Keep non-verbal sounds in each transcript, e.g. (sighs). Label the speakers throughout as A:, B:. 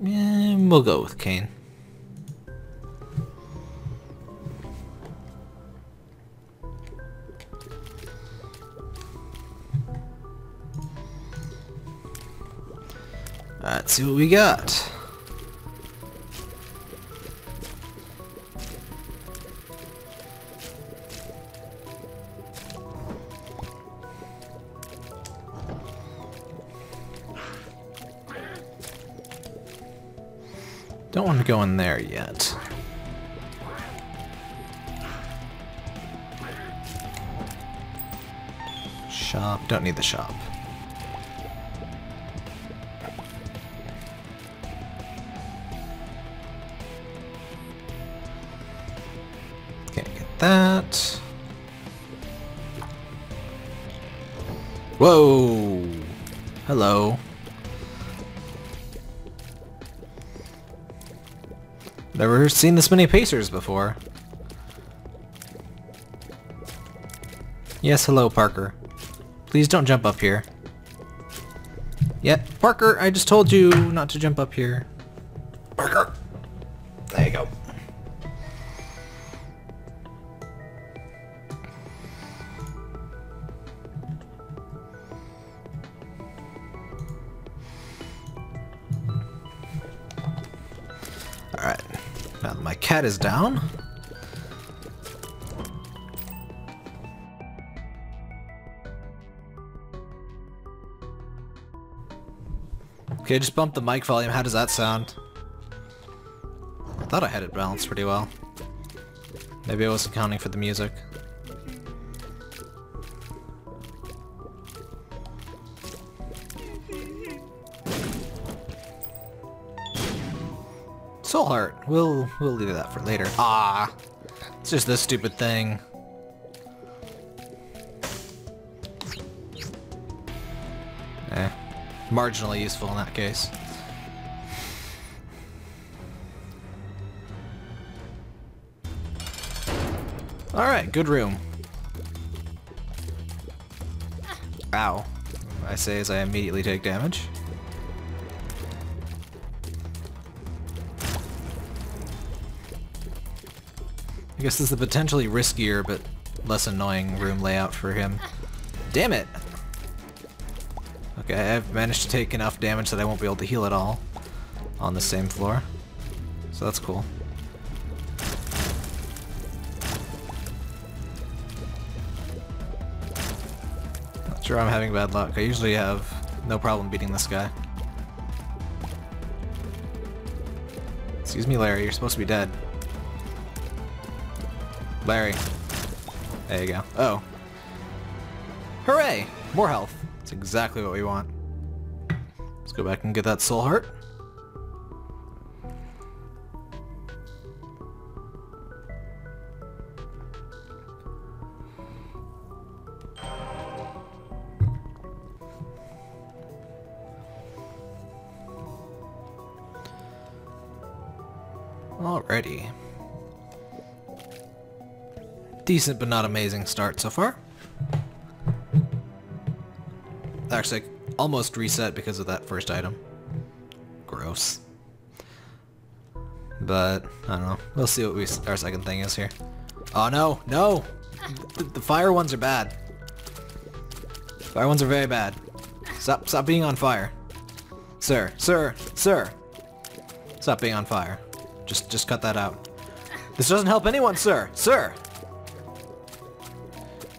A: Yeah, we'll go with Cain. Let's see what we got. Don't want to go in there yet. Shop. Don't need the shop. Can't get that. Whoa! Hello. Never seen this many Pacers before. Yes, hello, Parker. Please don't jump up here. Yeah, Parker, I just told you not to jump up here. Cat is down. Okay, just bump the mic volume. How does that sound? I thought I had it balanced pretty well. Maybe I wasn't counting for the music. We'll we'll leave that for later. Ah, it's just this stupid thing. Eh, marginally useful in that case. All right, good room. Ow. I say as I immediately take damage. This is a potentially riskier but less annoying room layout for him. Damn it! Okay, I've managed to take enough damage that I won't be able to heal at all on the same floor. So that's cool. Not sure I'm having bad luck. I usually have no problem beating this guy. Excuse me, Larry, you're supposed to be dead. Larry. There you go. Oh. Hooray! More health. That's exactly what we want. Let's go back and get that soul heart. Decent but not amazing start so far. Actually, almost reset because of that first item. Gross. But, I don't know. We'll see what we, our second thing is here. Oh no, no! The, the fire ones are bad. Fire ones are very bad. Stop, stop being on fire. Sir, sir, sir! Stop being on fire. Just, just cut that out. This doesn't help anyone, sir! Sir!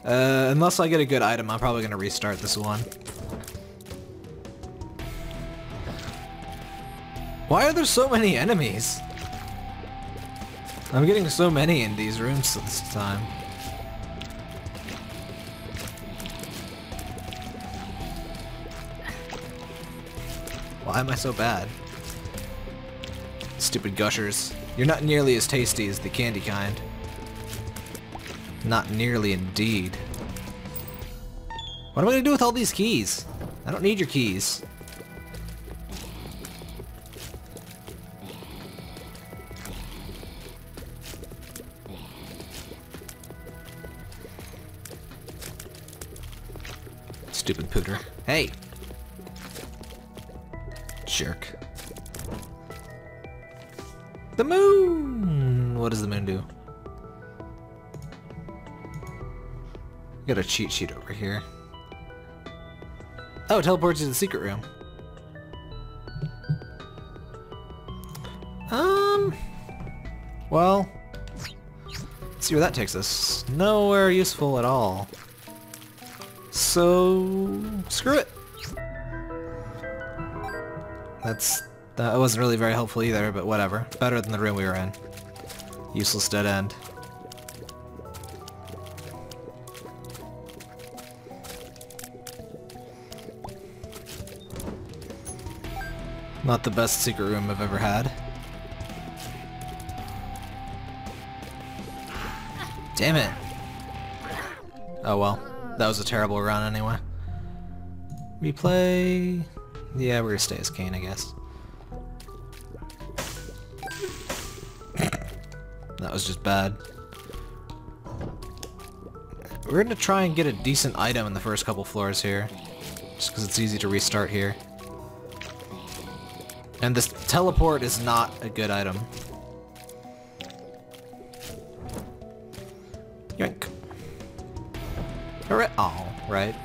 A: Uh, unless I get a good item, I'm probably gonna restart this one. Why are there so many enemies? I'm getting so many in these rooms this time. Why am I so bad? Stupid gushers. You're not nearly as tasty as the candy kind. Not nearly indeed. What am I gonna do with all these keys? I don't need your keys. Stupid pooter. Hey! Jerk. The moon! What does the moon do? Got a cheat sheet over here. Oh, it teleports you to the secret room. Um... Well... Let's see where that takes us. Nowhere useful at all. So... Screw it! That's... That wasn't really very helpful either, but whatever. Better than the room we were in. Useless dead end. Not the best secret room I've ever had. Damn it! Oh well, that was a terrible run anyway. Replay... Yeah, we're gonna stay as Cain, I guess. that was just bad. We're gonna try and get a decent item in the first couple floors here. Just because it's easy to restart here. And this teleport is not a good item. Yoink. Alright. Oh, right.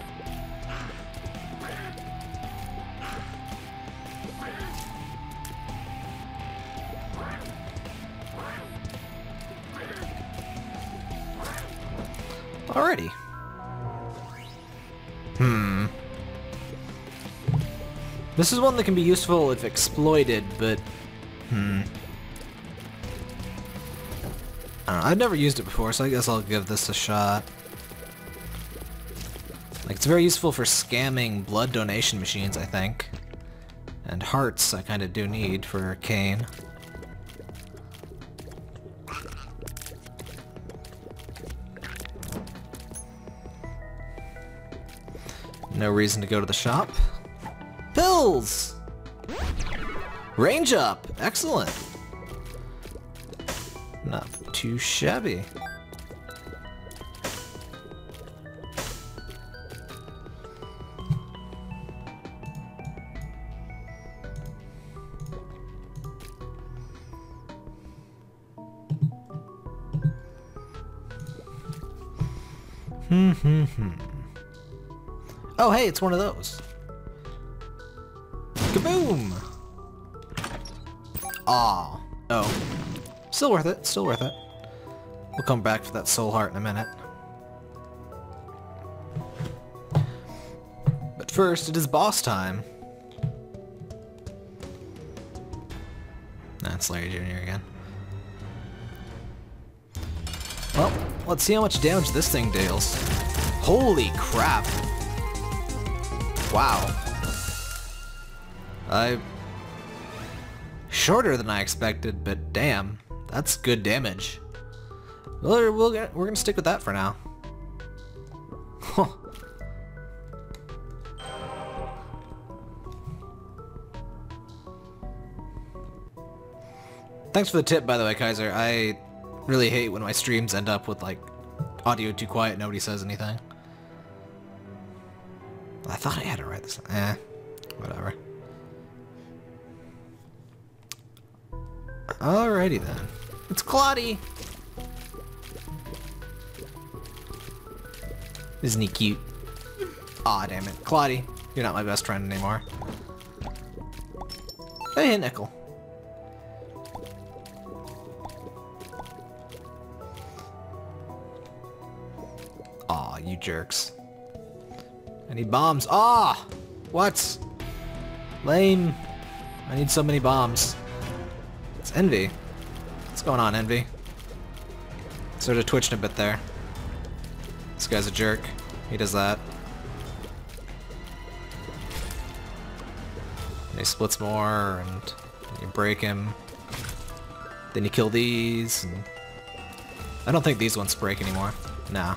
A: This is one that can be useful if exploited, but... Hmm. I don't know, I've never used it before, so I guess I'll give this a shot. Like, it's very useful for scamming blood donation machines, I think. And hearts I kind of do need for Cain. No reason to go to the shop. Range up! Excellent! Not too shabby. Hmm hmm hmm. Oh hey, it's one of those. Kaboom! Ah. Oh. Still worth it, still worth it. We'll come back for that soul heart in a minute. But first, it is boss time. That's Larry Jr. again. Well, let's see how much damage this thing deals. Holy crap! Wow. I... Shorter than I expected, but damn, that's good damage. Well, we'll get, we're gonna stick with that for now. (laughs) Thanks for the tip, by the way, Kaiser. I really hate when my streams end up with, like, audio too quiet, nobody says anything. I thought I had to write this. Eh, whatever. Alrighty then. It's Claudia! Isn't he cute? Aw, damn it. Claudia, you're not my best friend anymore. Hey, Nickel. Aw, you jerks. I need bombs. Ah! What? Lame. I need so many bombs. Envy. What's going on, Envy? Sort of twitching a bit there. This guy's a jerk. He does that. And he splits more, and you break him. Then you kill these, and... I don't think these ones break anymore. Nah.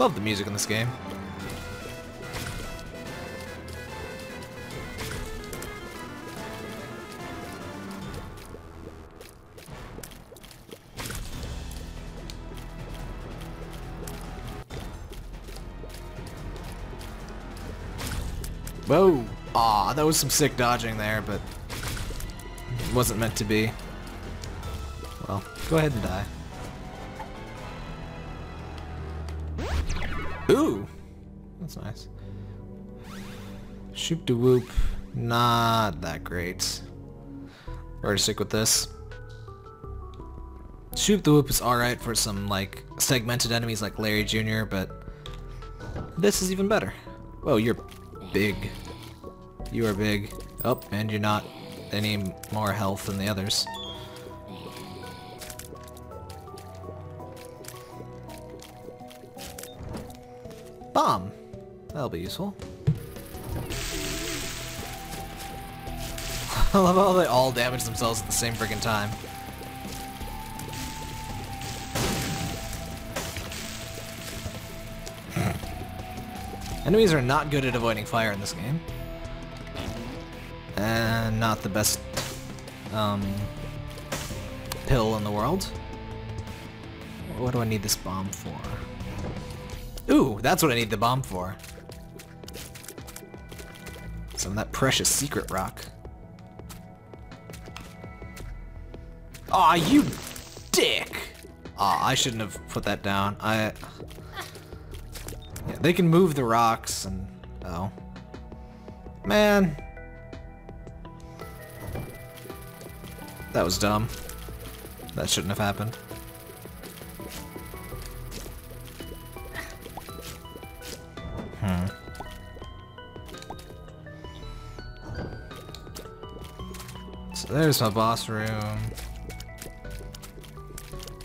A: Love the music in this game. Whoa! Aw, that was some sick dodging there, but it wasn't meant to be. Well, go ahead and die. That's nice. Shoop da Whoop. Not that great. We're gonna stick with this. Shoop the Whoop is alright for some, like, segmented enemies like Larry Jr., but this is even better. Whoa, you're big. You are big. Oh, and you're not any more health than the others. That'll be useful. (laughs) I love how they all damage themselves at the same freaking time. (laughs) Enemies are not good at avoiding fire in this game. And not the best um, pill in the world. What do I need this bomb for? Ooh, that's what I need the bomb for. Some of that precious secret rock. Aw, you dick! Aw, I shouldn't have put that down. I... Yeah, they can move the rocks and... Oh. Man. That was dumb. That shouldn't have happened. There's my boss room.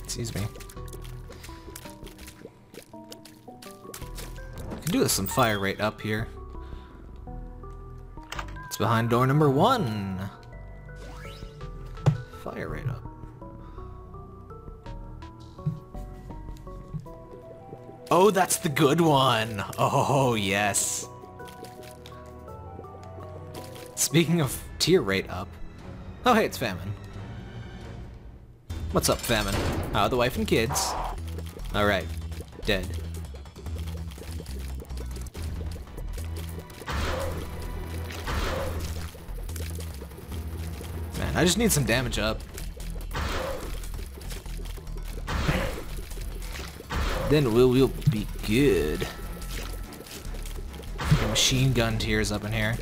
A: Excuse me. I can do this some fire rate up here. It's behind door number one. Fire rate up. Oh, that's the good one. Oh, yes. Speaking of tear rate up. Oh, hey, it's Famine. What's up, Famine? How are the wife and kids? Alright. Dead. Man, I just need some damage up. then we'll, we'll be good. Machine gun tears up in here.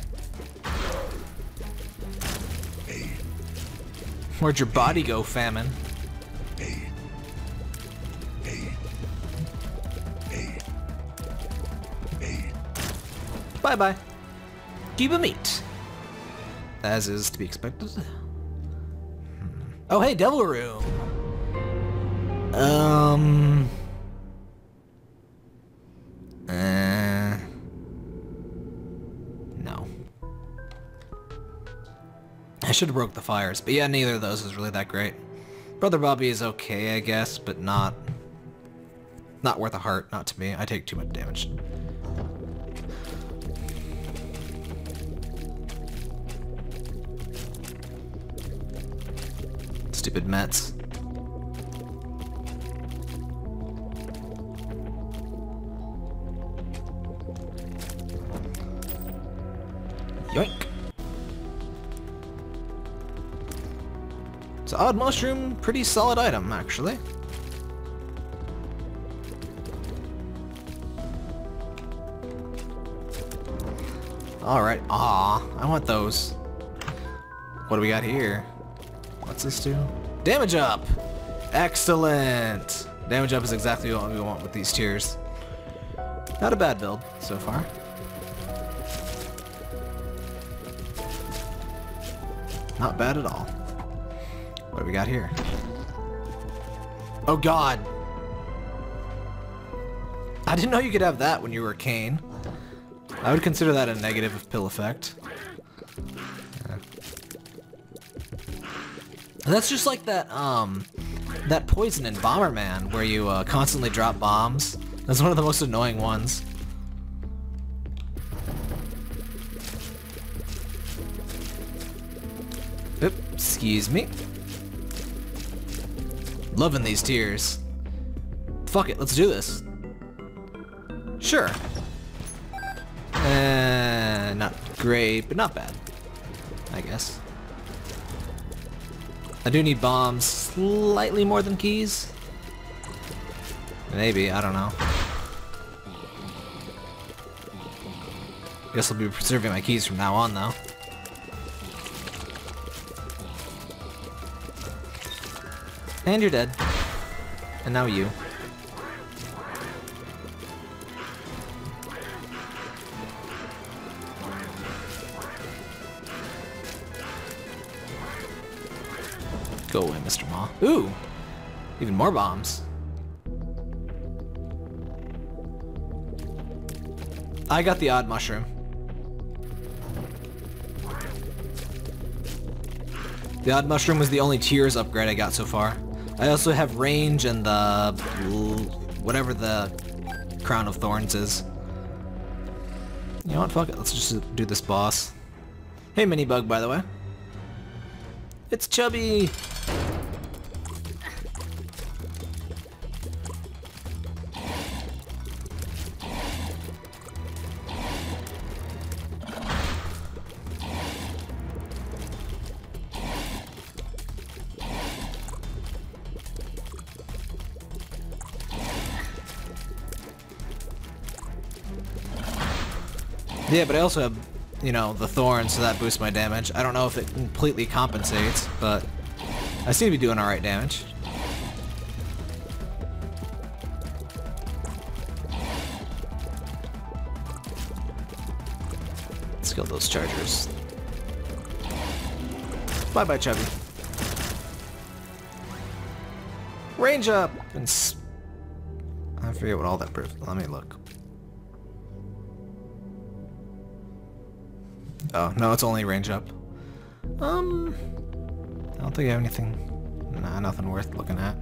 A: Where'd your body go, Famine? Bye-bye. Keep a meat. As is to be expected. Hmm. Oh, hey, Devil Room. Um... should have broke the fires, but yeah, neither of those is really that great. Brother Bobby is okay, I guess, but not... Not worth a heart, not to me. I take too much damage. Stupid Mets. Odd mushroom, pretty solid item, actually. Alright, ah, I want those. What do we got here? What's this do? Damage up! Excellent! Damage up is exactly what we want with these tears. Not a bad build so far. Not bad at all. We got here? Oh god! I didn't know you could have that when you were Cain. I would consider that a negative pill effect. Yeah. That's just like that, um, that poison in Bomberman, where you uh, constantly drop bombs. That's one of the most annoying ones. Oop, excuse me. Loving these tears. Fuck it, let's do this. Sure. Uh, not great, but not bad. I guess. I do need bombs slightly more than keys. Maybe, I don't know. Guess I'll be preserving my keys from now on though. And you're dead. And now you. Go away, Mr. Maw. Ooh! Even more bombs. I got the odd mushroom. The odd mushroom was the only tears upgrade I got so far. I also have range and the... whatever the crown of thorns is. You know what, fuck it, let's just do this boss. Hey mini bug, by the way. It's Chubby! Yeah, but I also have, you know, the thorn, so that boosts my damage. I don't know if it completely compensates, but I seem to be doing alright damage. Let's kill those chargers. Bye-bye, Chubby. Range up! And I forget what all that proves. Let me look. Oh, no, it's only range up. Um, I don't think I have anything, nah, nothing worth looking at.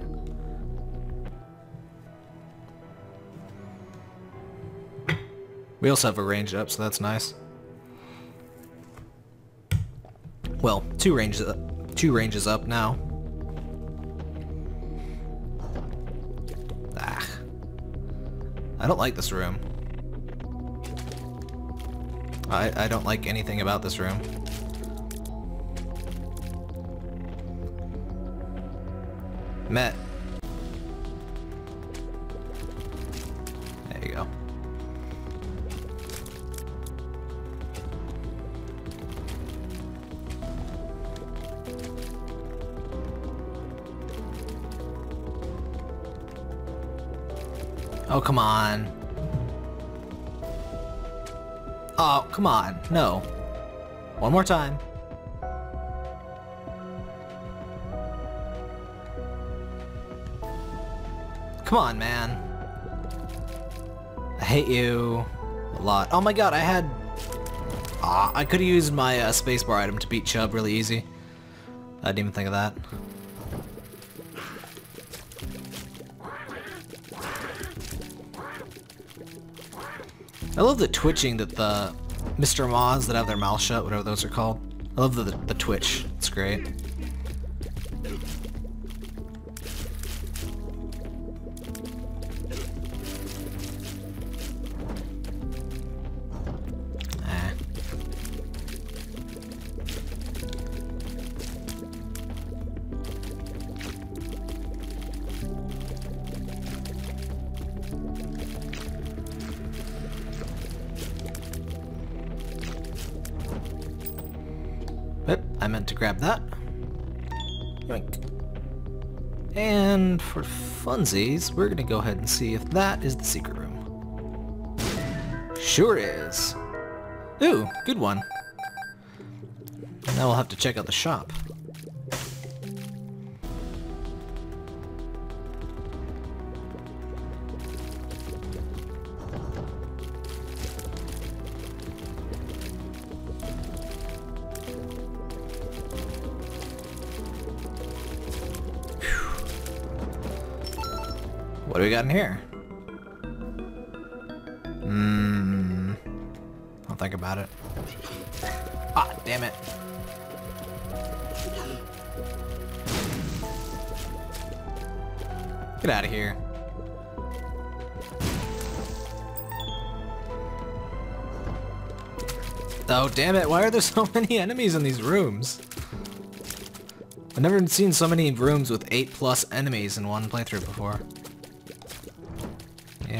A: We also have a range up, so that's nice. Well, two ranges up, two ranges up now. Ah. I don't like this room. I, I don't like anything about this room. Met. There you go. Oh, come on. Come on. No. One more time. Come on, man. I hate you a lot. Oh my god, I had... Ah, I could have used my uh, spacebar item to beat Chub really easy. I didn't even think of that. I love the twitching that the Mr. Maws that have their mouth shut, whatever those are called. I love the, the twitch. It's great. To grab that. Yoink. And for funsies, we're gonna go ahead and see if that is the secret room. Sure is. Ooh, good one. Now we'll have to check out the shop. Got in here? Hmm. I'll think about it. Ah, damn it. Get out of here. Oh, damn it, why are there (laughs) so many enemies in these rooms? I've never seen so many rooms with 8 plus enemies in one playthrough before.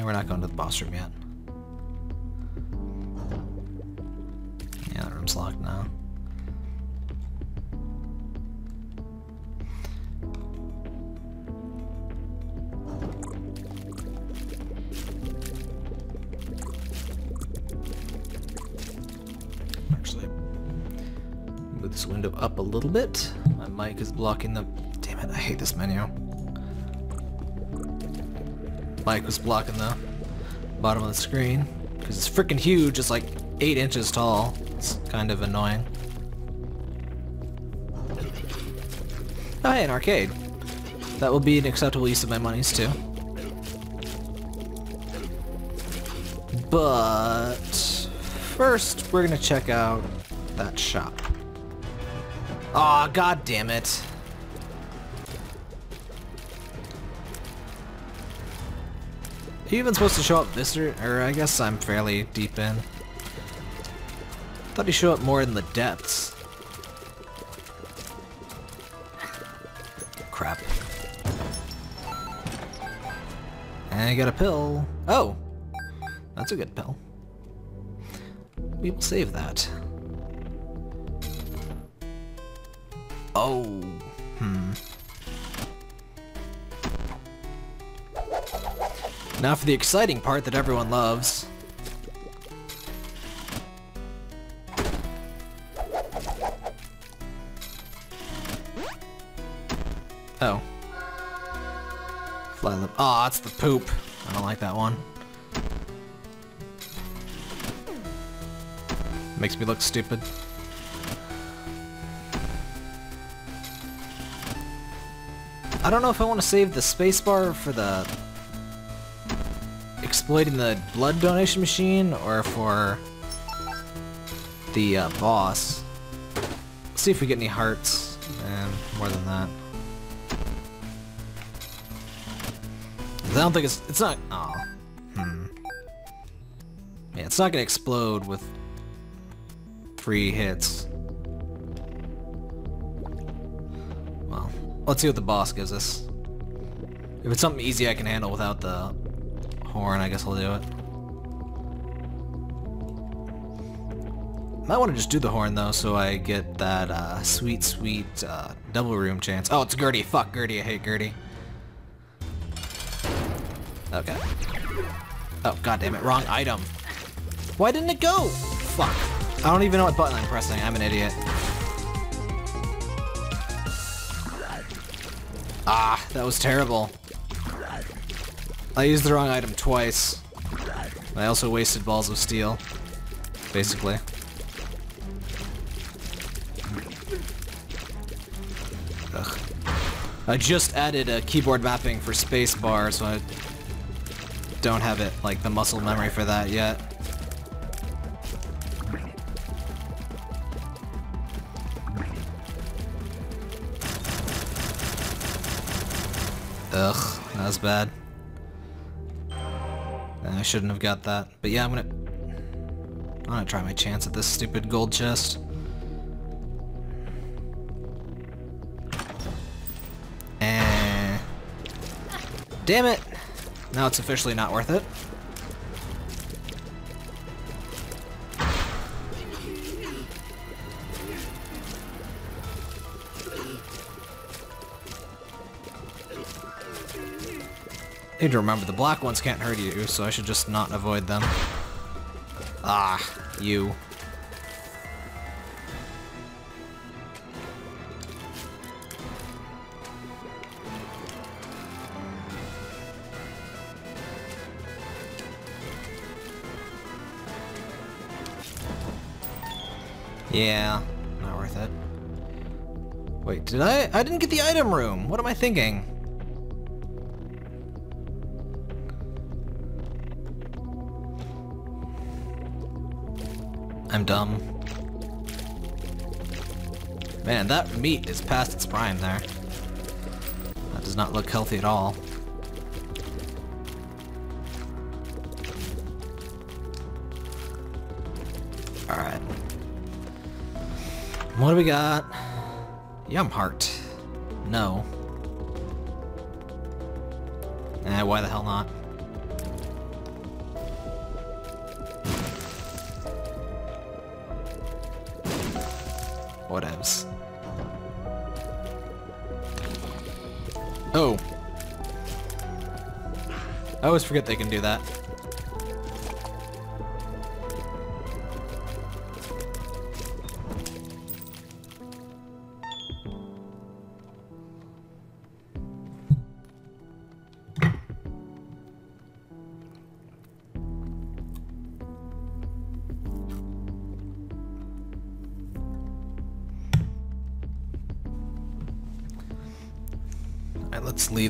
A: We're not going to the boss room yet. Yeah, the room's locked now. Actually, move this window up a little bit. My mic is blocking the... Damn it, I hate this menu. Mic was blocking the bottom of the screen. Because it's freaking huge, it's like 8 inches tall. It's kind of annoying. Oh hey, an arcade. That will be an acceptable use of my monies too. But first, we're gonna check out that shop. Aw, oh, god damn it. You even supposed to show up this or, or I guess I'm fairly deep in. Thought he'd show up more in the depths. Crap. And I got a pill. Oh! That's a good pill. We will save that. Oh. Hmm. Now for the exciting part that everyone loves. Oh. Fly lip. Aw, oh, it's the poop. I don't like that one. Makes me look stupid. I don't know if I want to save the spacebar for the exploiting the blood donation machine or for the uh, boss. Let's see if we get any hearts and more than that. I don't think it's it's not. Oh, hmm. Yeah, it's not gonna explode with three hits. Well, let's see what the boss gives us. If it's something easy I can handle without the horn, I guess I'll do it. Might want to just do the horn though, so I get that uh, sweet, sweet uh, double room chance. Oh, it's Gurdy. Fuck Gurdy. I hate Gurdy. Okay. Oh, god damn it. Wrong item. Why didn't it go? Fuck. I don't even know what button I'm pressing. I'm an idiot. Ah, that was terrible. I used the wrong item twice. I also wasted balls of steel. Basically. Ugh. I just added a keyboard mapping for spacebar, so I don't have it, like, the muscle memory for that yet. Ugh, that was bad. I shouldn't have got that. But yeah, I'm gonna... I'm gonna try my chance at this stupid gold chest. And... Damn it! Now it's officially not worth it. Need to remember, the black ones can't hurt you, so I should just not avoid them. Ah, you. Yeah, not worth it. Wait, did I? I didn't get the item room. What am I thinking? I'm dumb. Man, that meat is past its prime there. That does not look healthy at all. Alright. What do we got? Yum heart. No. Eh, why the hell not? Whatevs. Oh. I always forget they can do that.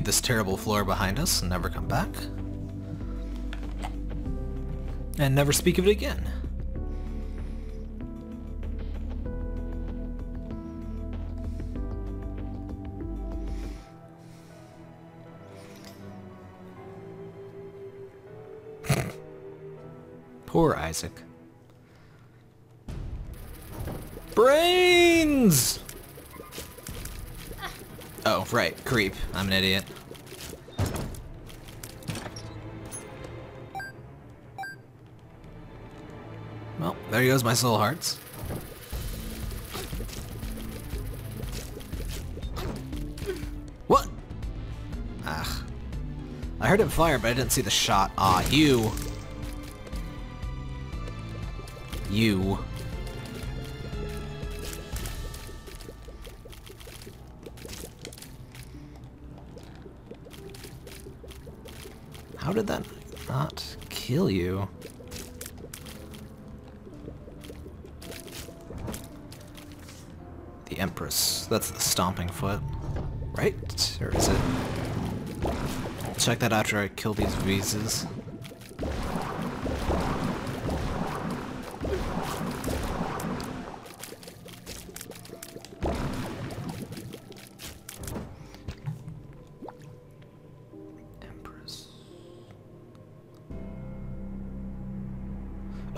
A: Leave this terrible floor behind us and never come back. And never speak of it again. (laughs) Poor Isaac. Brains! Oh, right, creep. I'm an idiot. Well, there goes my soul hearts. What? Ah. I heard him fire, but I didn't see the shot. Ah, you. You. How did that not kill you? The Empress. That's the stomping foot. Right? Or is it? I'll check that after I kill these visas.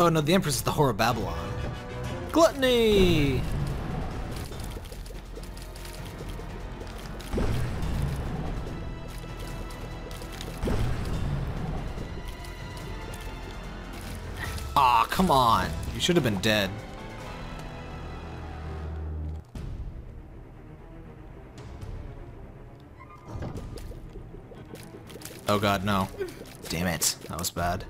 A: Oh no, the Empress is the Whore of Babylon. Gluttony! Aw, come on. You should have been dead. Oh god, no. Damn it. That was bad.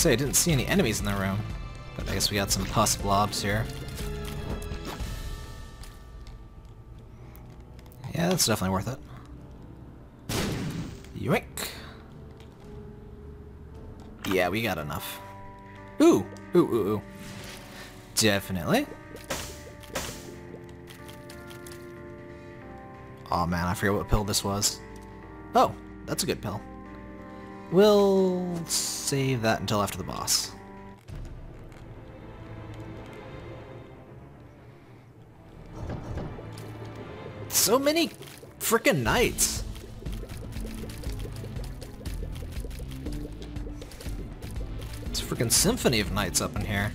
A: Say I didn't see any enemies in the room. But I guess we got some pus blobs here. Yeah, that's definitely worth it. Yoink. Yeah, we got enough. Ooh! Ooh, ooh, ooh. Definitely. oh, man, I forget what pill this was. Oh, that's a good pill. We'll save that until after the boss. So many frickin' knights. It's a frickin' symphony of knights up in here.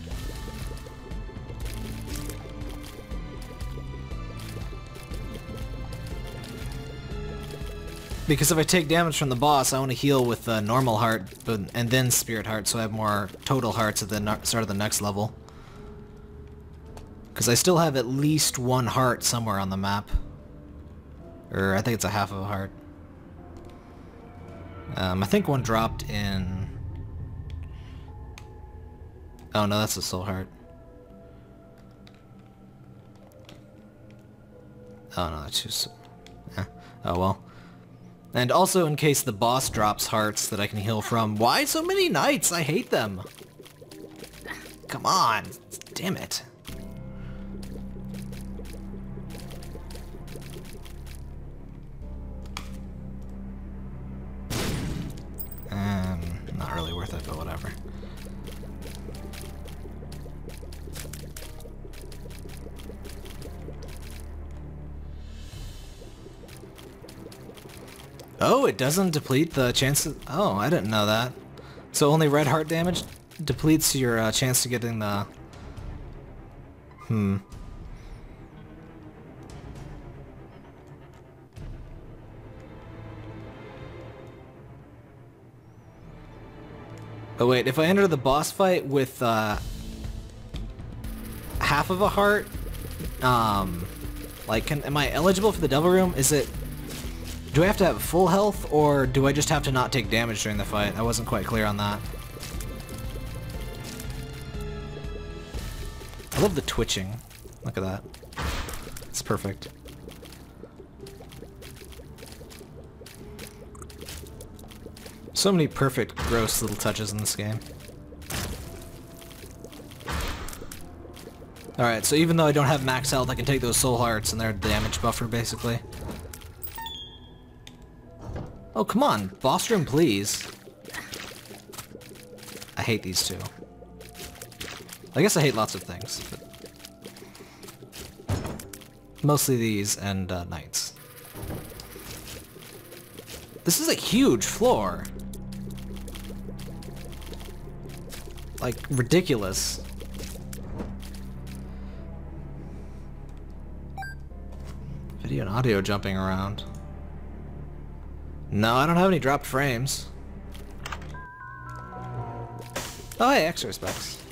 A: Because if I take damage from the boss, I want to heal with uh, normal heart, and then spirit heart, so I have more total hearts at the start of the next level. Because I still have at least one heart somewhere on the map. Or I think it's a half of a heart. Um, I think one dropped in... Oh no, that's a soul heart. Oh no, that's just... Yeah. Oh well. And also in case the boss drops hearts that I can heal from. Why so many knights? I hate them. Come on. Damn it. Um, not really worth it, but whatever. Oh, it doesn't deplete the chances... Oh, I didn't know that. So only red heart damage depletes your uh, chance to getting the... Hmm. Oh wait, if I enter the boss fight with uh, half of a heart, um, like, can, am I eligible for the devil Room? Is it... Do I have to have full health, or do I just have to not take damage during the fight? I wasn't quite clear on that. I love the twitching. Look at that. It's perfect. So many perfect, gross little touches in this game. Alright, so even though I don't have max health, I can take those soul hearts and they're damage buffer, basically. Oh, come on. Boss room, please. I hate these two. I guess I hate lots of things. but... Mostly these and uh, knights. This is a huge floor. Like, ridiculous. Video and audio jumping around. No, I don't have any dropped frames. Oh, hey, extra specs.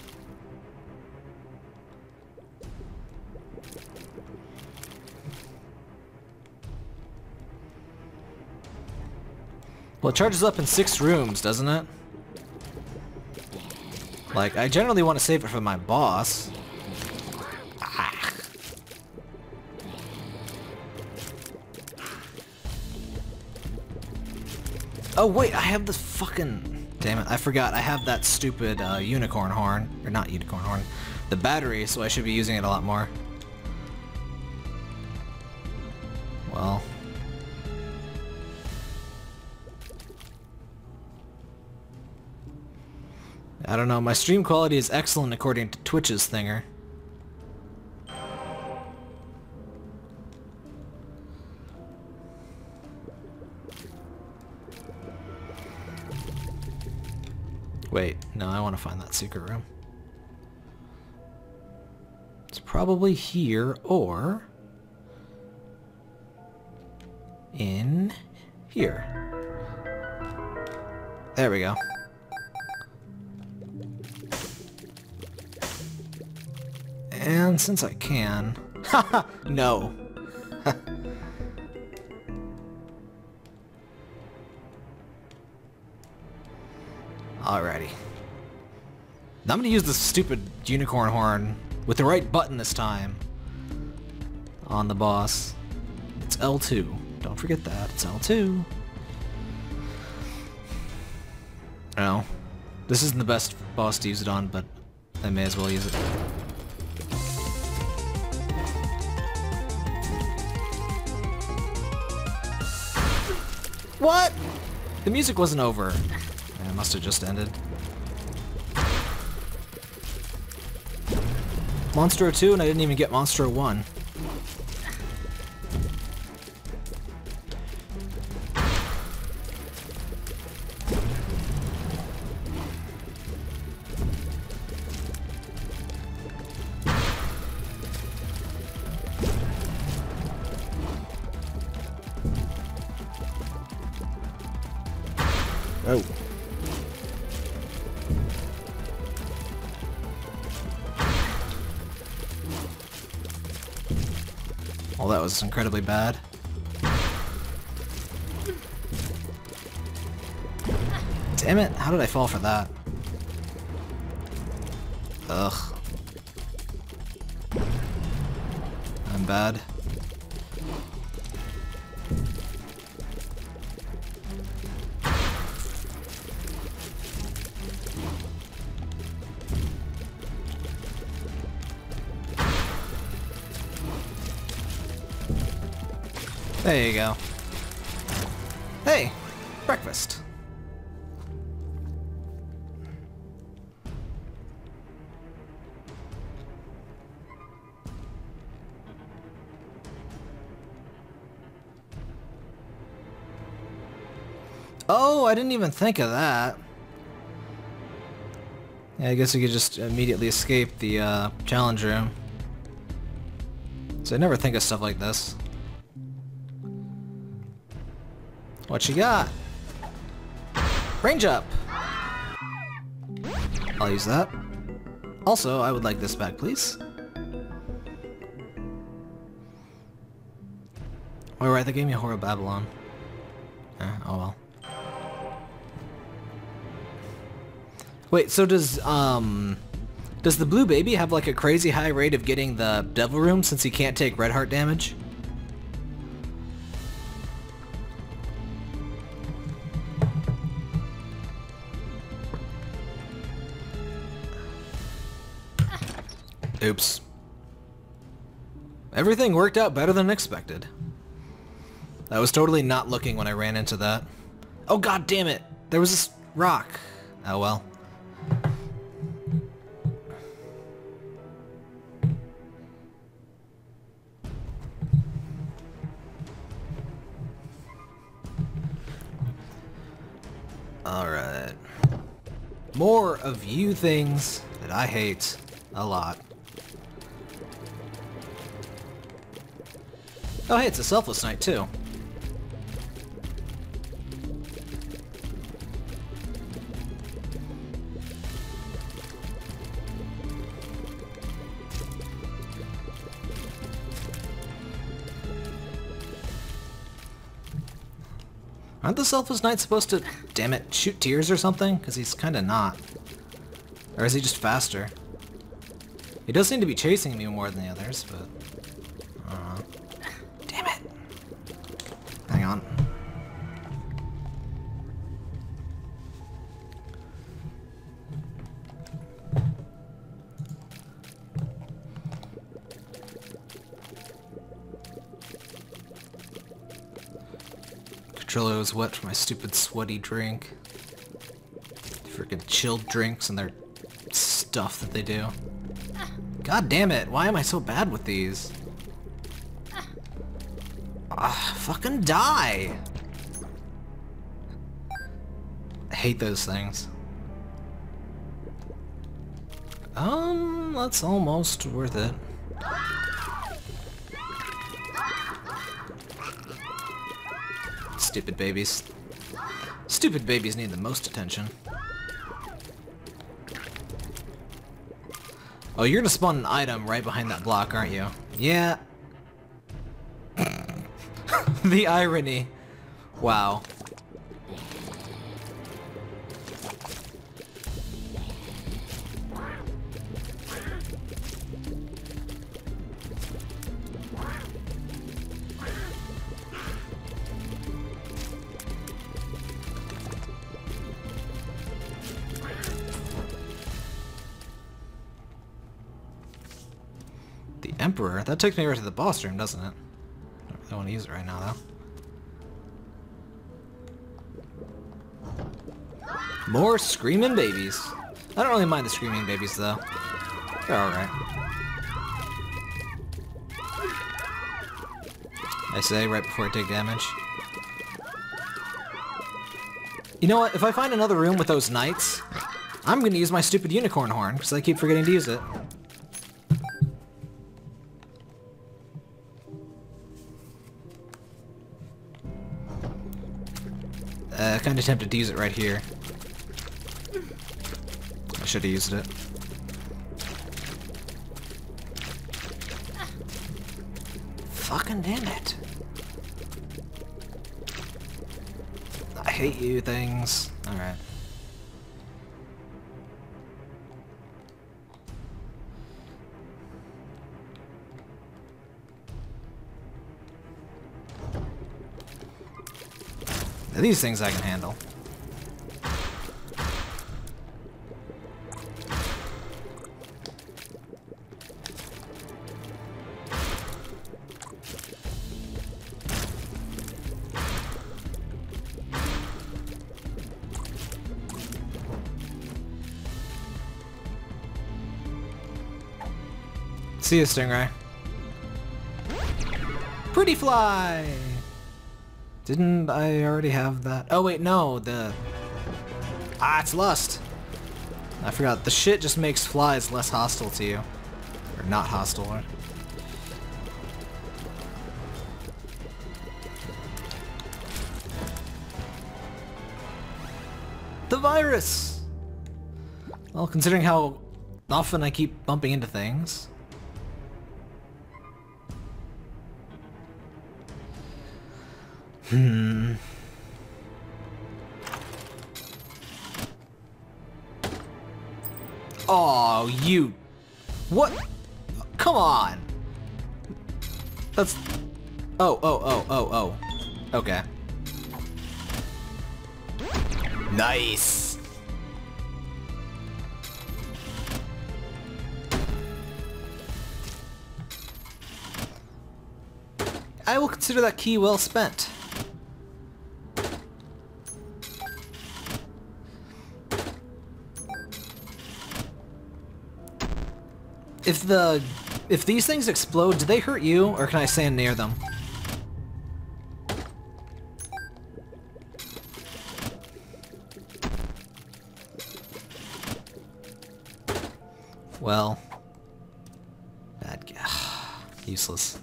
A: Well, it charges up in six rooms, doesn't it? Like, I generally want to save it for my boss. Oh wait, I have this fucking... Damn it, I forgot. I have that stupid uh, unicorn horn. Or not unicorn horn. The battery, so I should be using it a lot more. Well... I don't know, my stream quality is excellent according to Twitch's thinger. Wait, no, I want to find that secret room. It's probably here or in here. There we go. And since I can... Haha! (laughs) no. (laughs) Alrighty. I'm gonna use the stupid unicorn horn with the right button this time on the boss. It's L2. Don't forget that. It's L2. No. This isn't the best boss to use it on, but I may as well use it. What? The music wasn't over. It must have just ended. Monstro 2 and I didn't even get Monstro 1. Incredibly bad. Damn it, how did I fall for that? Ugh. I'm bad. There you go. Hey, breakfast. Oh, I didn't even think of that. Yeah, I guess we could just immediately escape the uh, challenge room. So I never think of stuff like this. What you got? Range up! I'll use that. Also, I would like this back, please. Oh right, they gave me a Whore of Babylon. Eh, oh well. Wait, so does, um... Does the blue baby have like a crazy high rate of getting the devil room since he can't take red heart damage? Everything worked out better than expected. I was totally not looking when I ran into that. Oh god damn it! There was this rock. Oh well. Alright. More of you things that I hate a lot. Oh hey, it's a selfless knight too. Aren't the Selfless Knights supposed to, damn it, shoot tears or something? Because he's kind of not. Or is he just faster? He does seem to be chasing me more than the others, but... Controller is wet from my stupid sweaty drink. Freaking chilled drinks and their stuff that they do. God damn it, why am I so bad with these? Ah, fucking die! I hate those things. Um, that's almost worth it. Stupid babies. Stupid babies need the most attention. Oh, you're gonna spawn an item right behind that block, aren't you? Yeah. (laughs) the irony. Wow. That takes me right to the boss room, doesn't it? I don't want to use it right now, though. More screaming babies. I don't really mind the screaming babies, though. They're alright. I say right before I take damage. You know what? If I find another room with those knights, I'm gonna use my stupid unicorn horn, because I keep forgetting to use it. Tempted to use it right here. I should have used it. Fucking damn it. I hate you things. Alright. These things I can handle. See you, Stingray. Pretty fly! Didn't I already have that? Oh wait, no, the... Ah, it's lust! I forgot, the shit just makes flies less hostile to you. Or not hostile. The virus! Well, considering how often I keep bumping into things... Hmm. Oh, you... What? Come on! That's... Oh, oh, oh, oh, oh. Okay. Nice! I will consider that key well spent. If the... If these things explode, do they hurt you, or can I stand near them? Well... Bad guy. (sighs) Useless.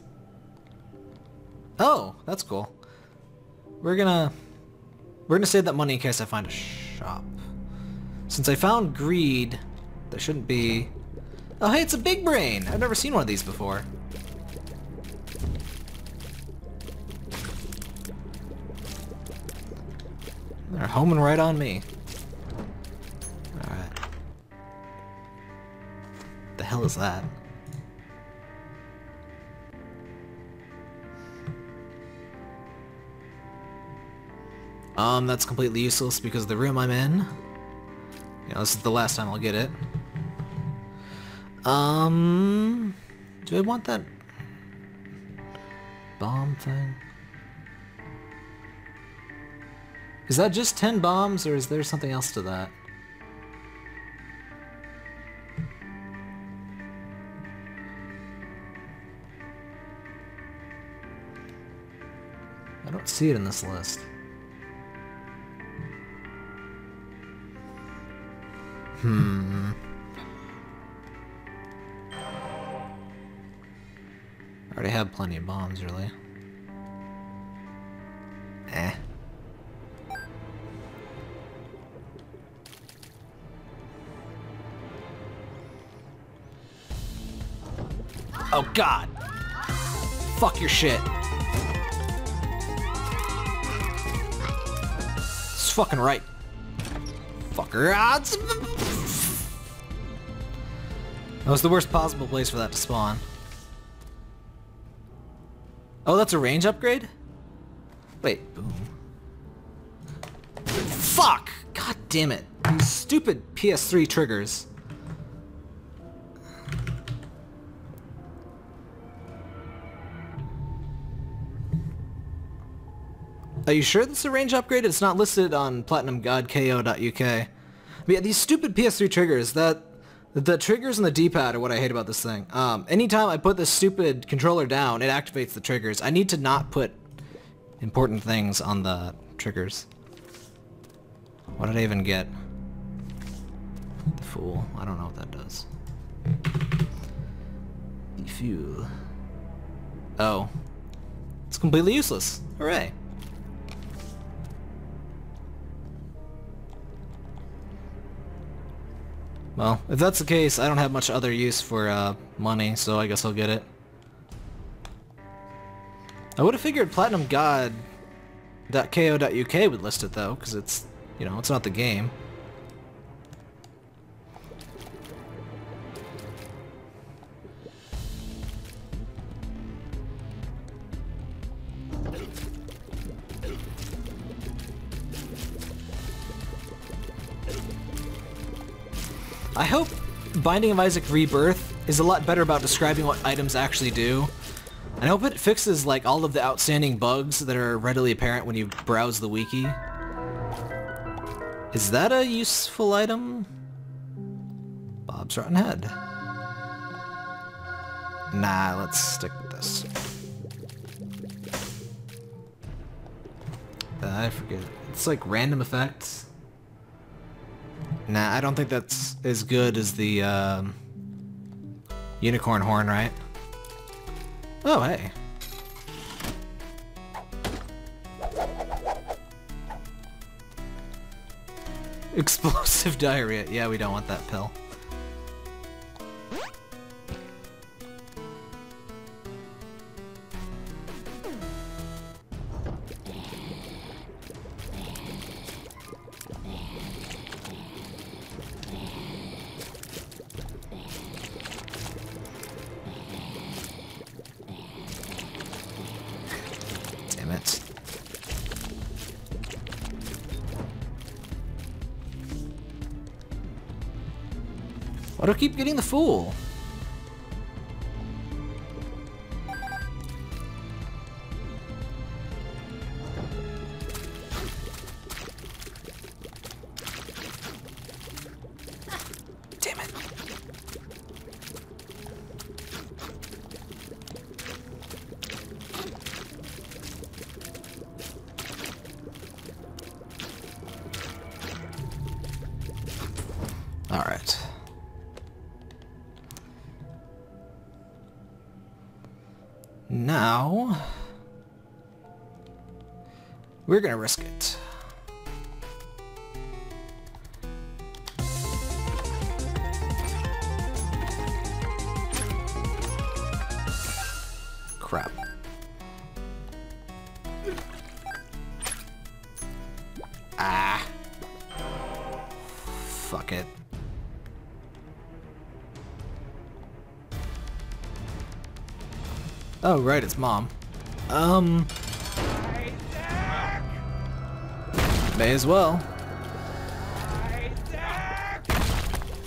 A: Oh, that's cool. We're gonna... We're gonna save that money in case I find a shop. Since I found greed, there shouldn't be Oh hey, it's a big brain! I've never seen one of these before. They're homing right on me. Alright. The hell is that? Um, that's completely useless because the room I'm in... You know, this is the last time I'll get it. Um, do I want that bomb thing? Is that just 10 bombs or is there something else to that? I don't see it in this list. Hmm. Plenty of bombs, really. Eh. Oh god! Fuck your shit. It's fucking right. Fucker. Ah, that was the worst possible place for that to spawn. Oh, that's a range upgrade? Wait, boom. Fuck! God damn it. These stupid PS3 triggers. Are you sure this is a range upgrade? It's not listed on platinumgod.co.uk. But yeah, these stupid PS3 triggers, that the triggers and the D-pad are what I hate about this thing. Um, anytime I put this stupid controller down, it activates the triggers. I need to not put important things on the triggers. What did I even get? The fool. I don't know what that does. The fuel. Oh. It's completely useless. Hooray. Well, if that's the case, I don't have much other use for uh, money, so I guess I'll get it. I would have figured platinumgod.co.uk would list it though, because it's, you know, it's not the game. I hope Binding of Isaac Rebirth is a lot better about describing what items actually do. And I hope it fixes like all of the outstanding bugs that are readily apparent when you browse the wiki. Is that a useful item? Bob's Rotten Head. Nah, let's stick with this. Uh, I forget. It's like random effects. Nah, I don't think that's as good as the um, unicorn horn, right? Oh, hey. Explosive (laughs) diarrhea. Yeah, we don't want that pill. Fool? We're gonna risk it. Crap. Ah. Fuck it. Oh, right, it's mom. Um... May as well.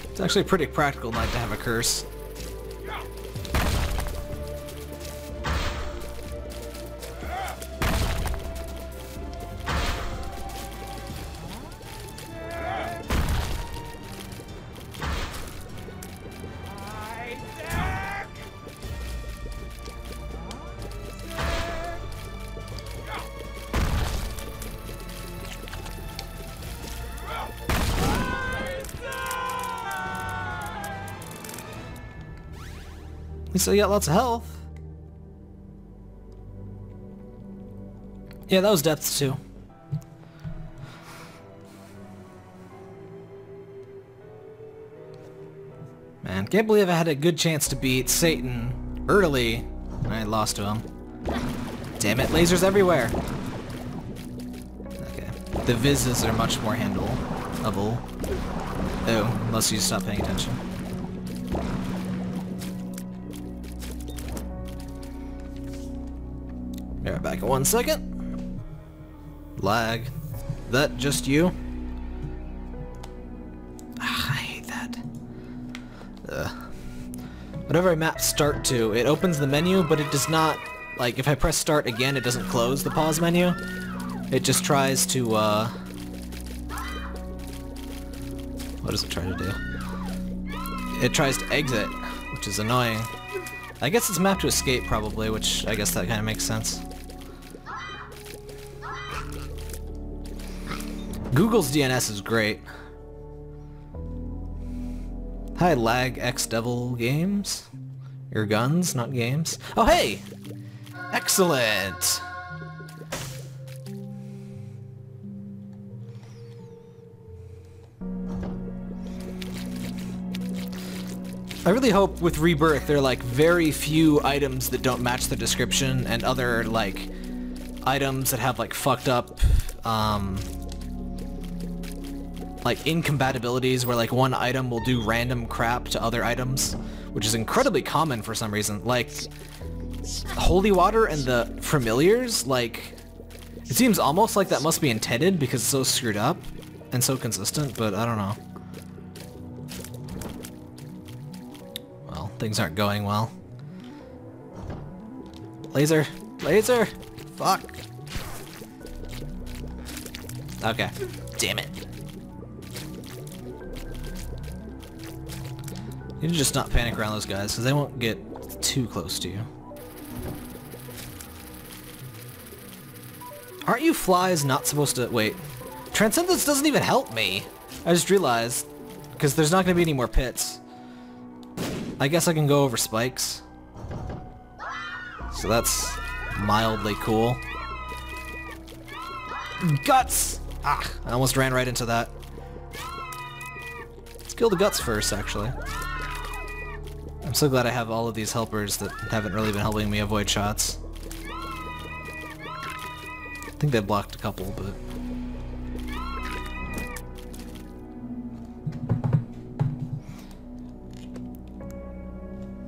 A: It's actually pretty practical night to have a curse. Least got lots of health. Yeah, that was deaths too. Man, can't believe I had a good chance to beat Satan early and I lost to him. Damn it, lasers everywhere! Okay. The Vizes are much more handleable. Oh, unless you stop paying attention. One second. Lag. That just you? Ah, I hate that. Ugh. Whatever I map start to, it opens the menu, but it does not, like, if I press start again, it doesn't close the pause menu. It just tries to, uh... What does it try to do? It tries to exit, which is annoying. I guess it's mapped to escape, probably, which I guess that kind of makes sense. Google's DNS is great. Hi, Lag X Devil Games. Your guns, not games. Oh, hey! Excellent! I really hope with Rebirth there are like very few items that don't match the description and other like items that have like fucked up um, like incompatibilities where like one item will do random crap to other items, which is incredibly common for some reason. Like holy water and the familiars, like it seems almost like that must be intended because it's so screwed up and so consistent, but I don't know. Well, things aren't going well. Laser! Laser! Fuck! Okay. Damn it. You need to just not panic around those guys, because they won't get too close to you. Aren't you flies not supposed to... Wait. Transcendence doesn't even help me. I just realized. Because there's not going to be any more pits. I guess I can go over spikes. So that's mildly cool. Guts! Ah, I almost ran right into that. Let's kill the guts first, actually. I'm so glad I have all of these helpers that haven't really been helping me avoid shots. I think they blocked a couple, but...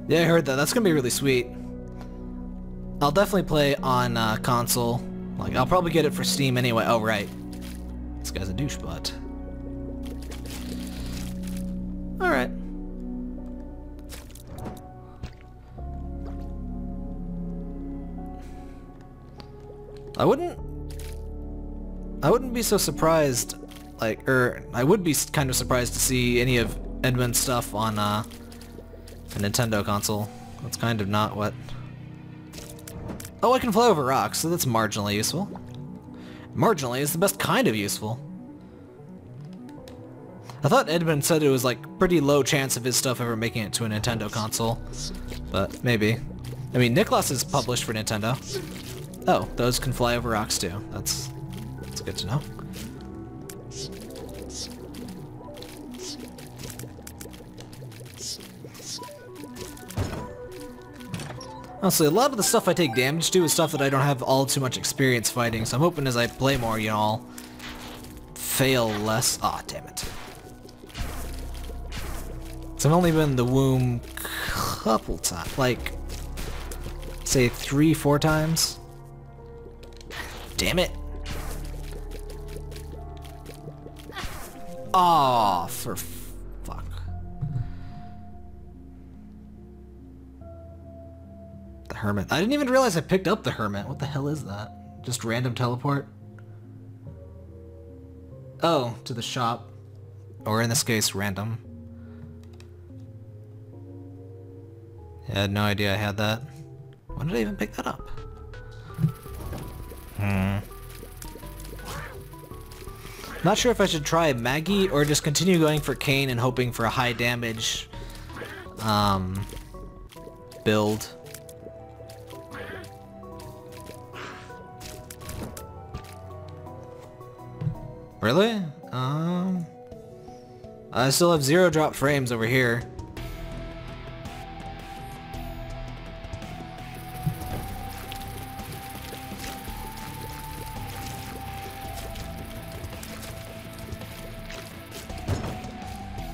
A: Yeah, I heard that. That's gonna be really sweet. I'll definitely play on uh, console. Like, I'll probably get it for Steam anyway. Oh, right. This guy's a douche butt. Alright. I wouldn't... I wouldn't be so surprised, like, or I would be kind of surprised to see any of Edmund's stuff on uh, a Nintendo console. That's kind of not what... Oh, I can fly over rocks, so that's marginally useful. Marginally is the best kind of useful. I thought Edmund said it was like pretty low chance of his stuff ever making it to a Nintendo console, but maybe. I mean, Nicalis is published for Nintendo. Oh, those can fly over rocks too. That's that's good to know. Honestly, a lot of the stuff I take damage to is stuff that I don't have all too much experience fighting, so I'm hoping as I play more, you know, I'll fail less. Ah, oh, damn it. So I've only been in the womb couple times, like, say three, four times. Damn it. Oh, for fuck. The Hermit. I didn't even realize I picked up the Hermit. What the hell is that? Just random teleport? Oh, to the shop. Or in this case, random. I had no idea I had that. When did I even pick that up? Hmm. Not sure if I should try Maggie or just continue going for Cain and hoping for a high damage um, build. Really? Um, I still have zero drop frames over here.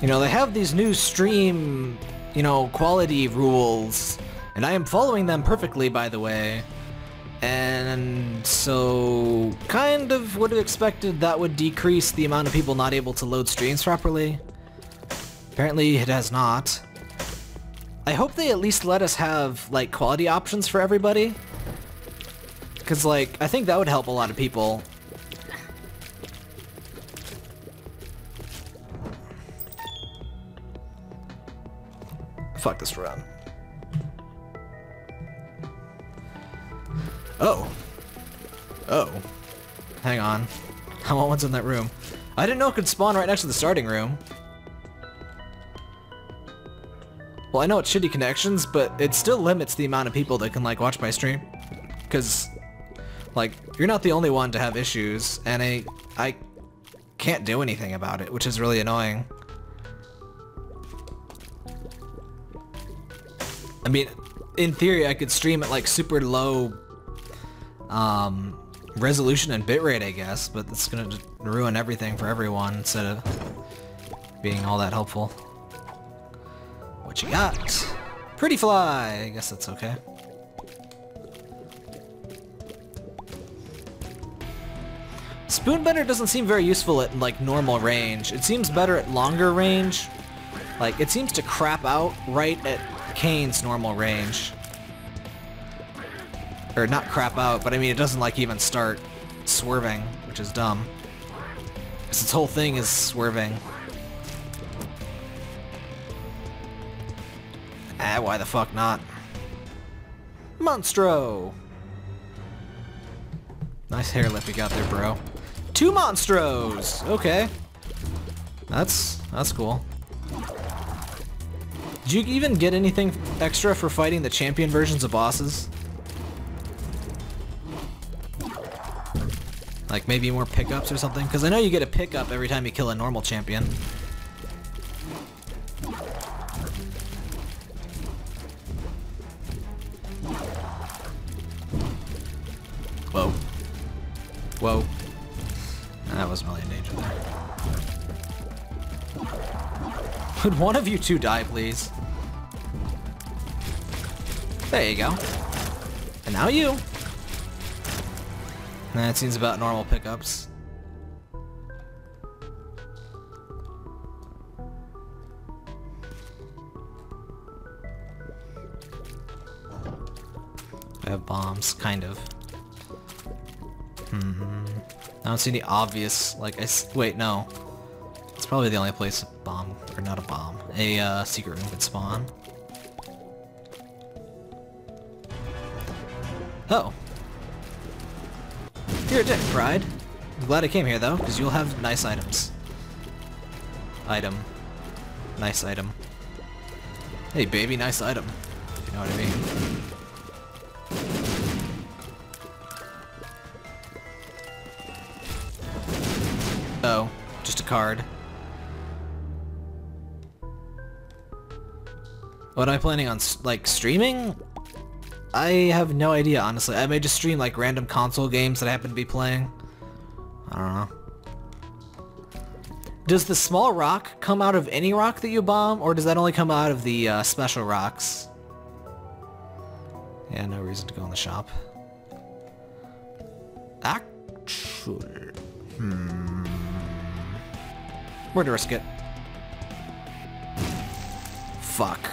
A: You know, they have these new stream, you know, quality rules, and I am following them perfectly, by the way. And so, kind of would have expected that would decrease the amount of people not able to load streams properly. Apparently it has not. I hope they at least let us have, like, quality options for everybody. Because, like, I think that would help a lot of people. Fuck this run. Oh. Oh. Hang on. (laughs) I want what's in that room. I didn't know it could spawn right next to the starting room. Well, I know it's shitty connections, but it still limits the amount of people that can, like, watch my stream. Because, like, you're not the only one to have issues, and I, I can't do anything about it, which is really annoying. I mean, in theory, I could stream at like super low um, resolution and bitrate, I guess, but it's gonna ruin everything for everyone instead of being all that helpful. What you got? Pretty fly! I guess that's okay. Spoonbender doesn't seem very useful at like normal range. It seems better at longer range. Like, it seems to crap out right at Cain's normal range. Or not crap out, but I mean it doesn't like even start swerving, which is dumb. Because its whole thing is swerving. Ah, why the fuck not? Monstro! Nice hare lip you got there, bro. Two Monstros! Okay. That's, that's cool. Did you even get anything extra for fighting the champion versions of bosses? Like maybe more pickups or something? Because I know you get a pickup every time you kill a normal champion. Whoa. Whoa. That wasn't really in danger there. Would one of you two die, please? There you go. And now you. That seems about normal pickups. I have bombs, kind of. Hmm. I don't see any obvious, like, I wait, no. Probably the only place a bomb, or not a bomb, a uh, secret room could spawn. Oh. You're a dick, Pride. I'm glad I came here, though, because you'll have nice items. Item. Nice item. Hey, baby, nice item. You know what I mean. Oh, just a card. What am I planning on, like, streaming? I have no idea, honestly. I may just stream, like, random console games that I happen to be playing. I don't know. Does the small rock come out of any rock that you bomb, or does that only come out of the uh, special rocks? Yeah, no reason to go in the shop. Actually... Hmm... We're gonna risk it. Fuck.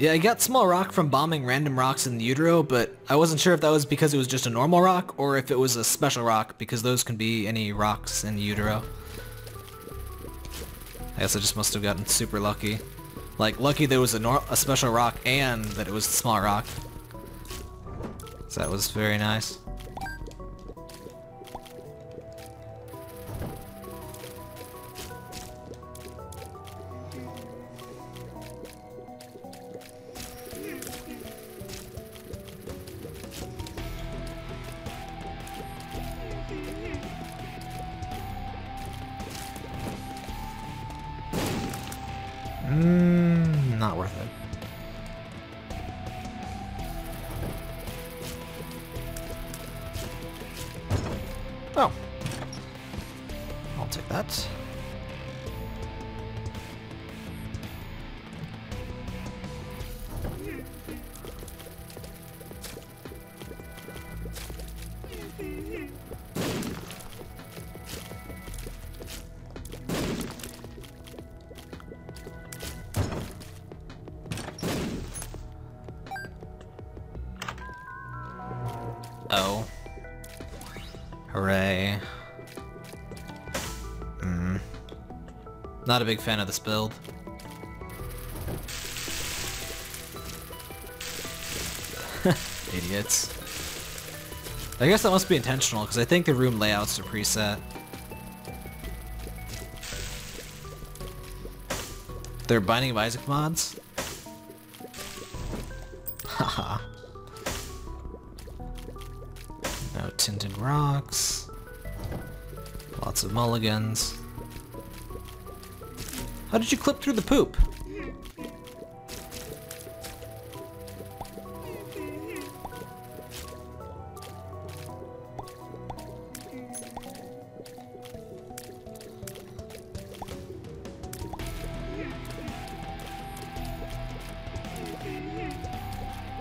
A: Yeah, I got small rock from bombing random rocks in the utero, but I wasn't sure if that was because it was just a normal rock or if it was a special rock, because those can be any rocks in the utero. I guess I just must have gotten super lucky. Like, lucky there was a, a special rock and that it was a small rock. So that was very nice. Not a big fan of this (laughs) build. Idiots. I guess that must be intentional, because I think the room layouts are preset. They're Binding of Isaac mods? Haha. (laughs) no tinted rocks. Lots of mulligans. How did you clip through the poop?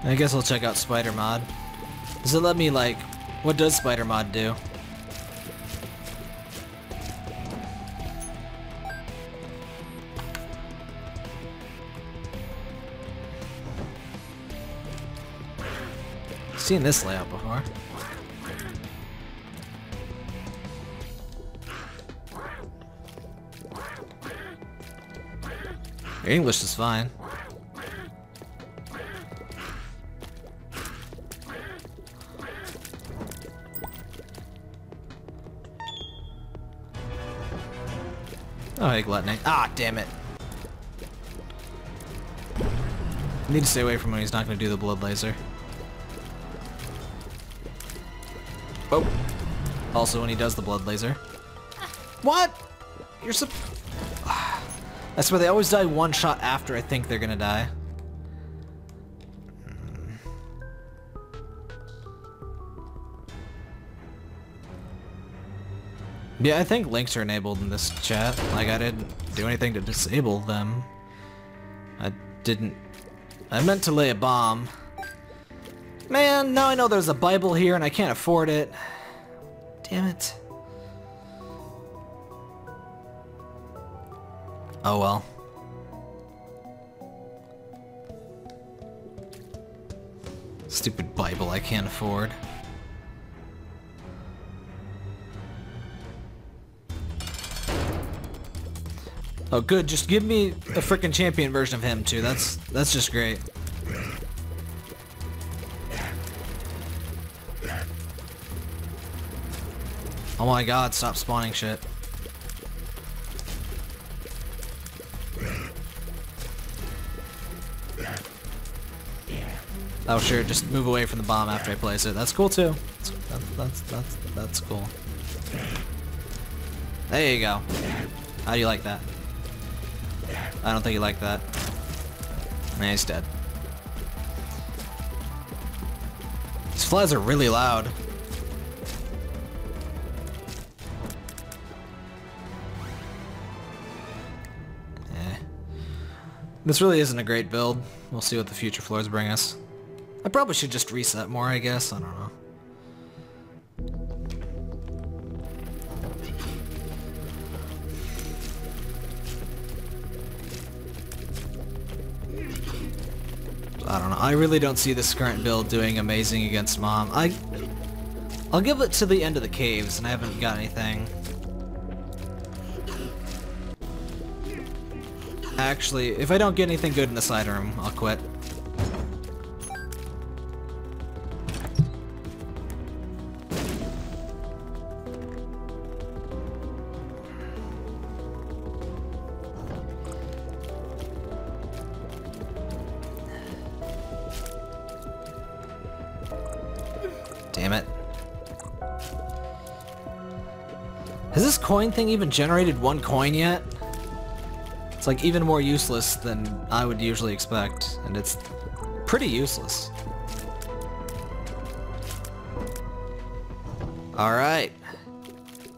A: I guess I'll check out Spider Mod. Does it let me, like, what does Spider Mod do? seen this layout before. Your English is fine. Oh, hey, Gluttony. Ah, damn it. I need to stay away from him. He's not going to do the blood laser. Oh. Also, when he does the blood laser. What? You're sup- (sighs) That's swear they always die one shot after I think they're gonna die. Hmm. Yeah, I think links are enabled in this chat. Like, I didn't do anything to disable them. I didn't... I meant to lay a bomb. Man, now I know there's a Bible here and I can't afford it. Damn it. Oh well. Stupid Bible I can't afford. Oh good, just give me a freaking champion version of him too. That's that's just great. Oh my god, stop spawning shit. Oh sure, just move away from the bomb after I place it. That's cool too. That's that's that's that's, cool. There you go. How do you like that? I don't think you like that. Nah, he's dead. These flies are really loud. This really isn't a great build. We'll see what the future floors bring us. I probably should just reset more, I guess. I don't know. I don't know. I really don't see this current build doing amazing against Mom. I, I'll give it to the end of the caves, and I haven't got anything. Actually, if I don't get anything good in the side room, I'll quit. Damn it. Has this coin thing even generated one coin yet? It's like even more useless than I would usually expect, and it's pretty useless. Alright.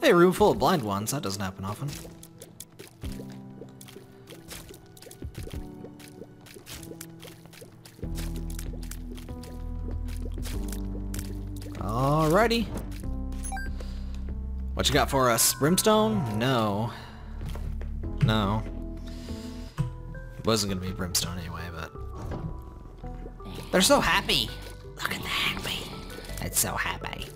A: Hey, room full of blind ones. That doesn't happen often. Alrighty. What you got for us? Brimstone? No. No. Wasn't gonna be Brimstone anyway, but... They're so happy! Look at the happy. It's so happy.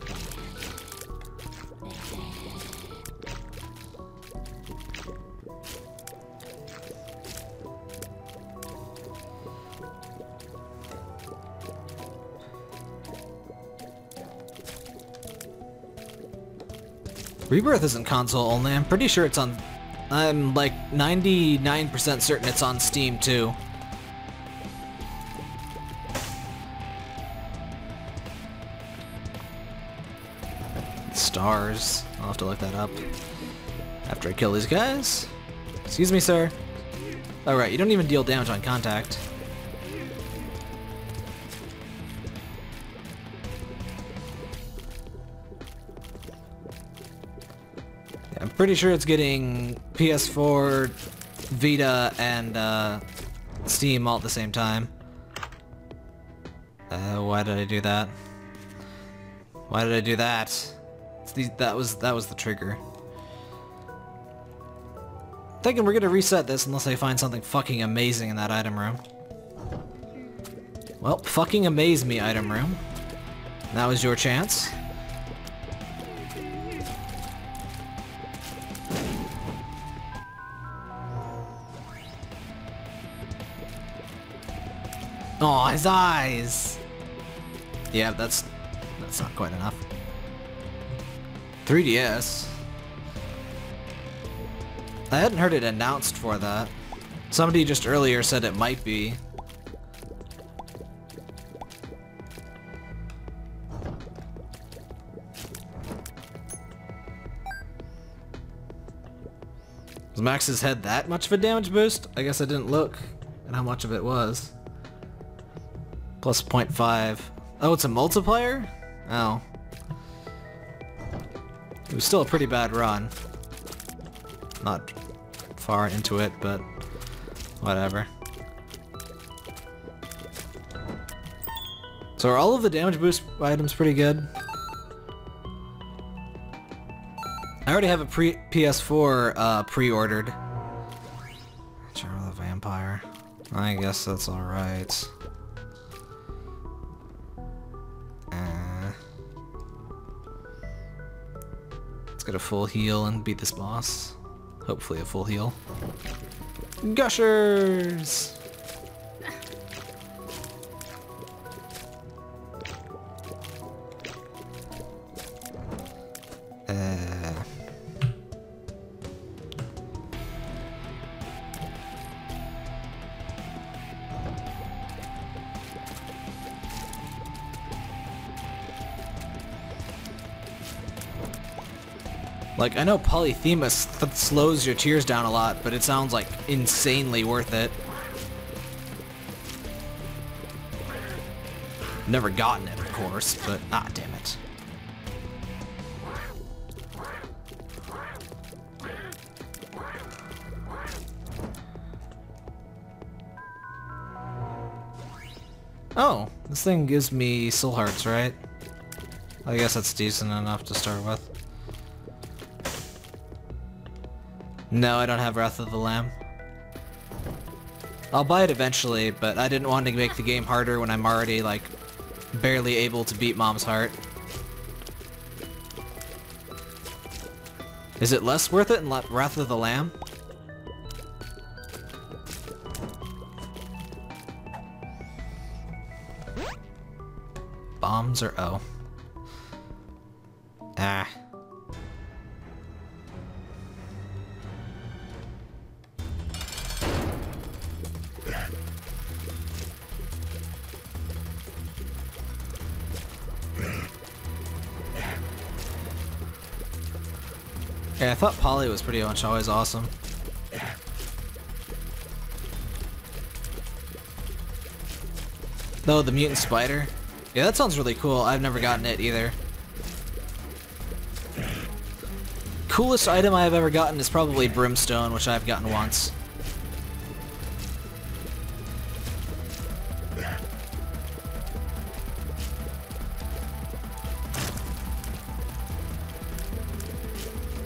A: Rebirth isn't console only. I'm pretty sure it's on... I'm like 99% certain it's on Steam too. Stars. I'll have to look that up. After I kill these guys. Excuse me, sir. Oh, Alright, you don't even deal damage on contact. Pretty sure it's getting PS4, Vita, and uh, Steam all at the same time. Uh, why did I do that? Why did I do that? The, that was that was the trigger. Thinking we're gonna reset this unless I find something fucking amazing in that item room. Well, fucking amaze me, item room. That was your chance. Oh, his eyes! Yeah, that's that's not quite enough. 3DS. I hadn't heard it announced for that. Somebody just earlier said it might be. Was Max's head that much of a damage boost? I guess I didn't look at how much of it was. Plus 0.5. Oh, it's a multiplier? Oh. It was still a pretty bad run. Not far into it, but whatever. So are all of the damage boost items pretty good? I already have a pre PS4 uh, pre-ordered. Charm the Vampire. I guess that's alright. Get a full heal and beat this boss. Hopefully a full heal. Gushers! Like, I know Polyphemus th slows your tears down a lot, but it sounds like insanely worth it. Never gotten it, of course, but ah, damn it. Oh, this thing gives me soul hearts, right? I guess that's decent enough to start with. No, I don't have Wrath of the Lamb. I'll buy it eventually, but I didn't want to make the game harder when I'm already, like, barely able to beat Mom's Heart. Is it less worth it in Wrath of the Lamb? Bombs or oh. Thought Polly was pretty much always awesome. No, the mutant spider. Yeah, that sounds really cool. I've never gotten it either. Coolest item I have ever gotten is probably Brimstone, which I've gotten once.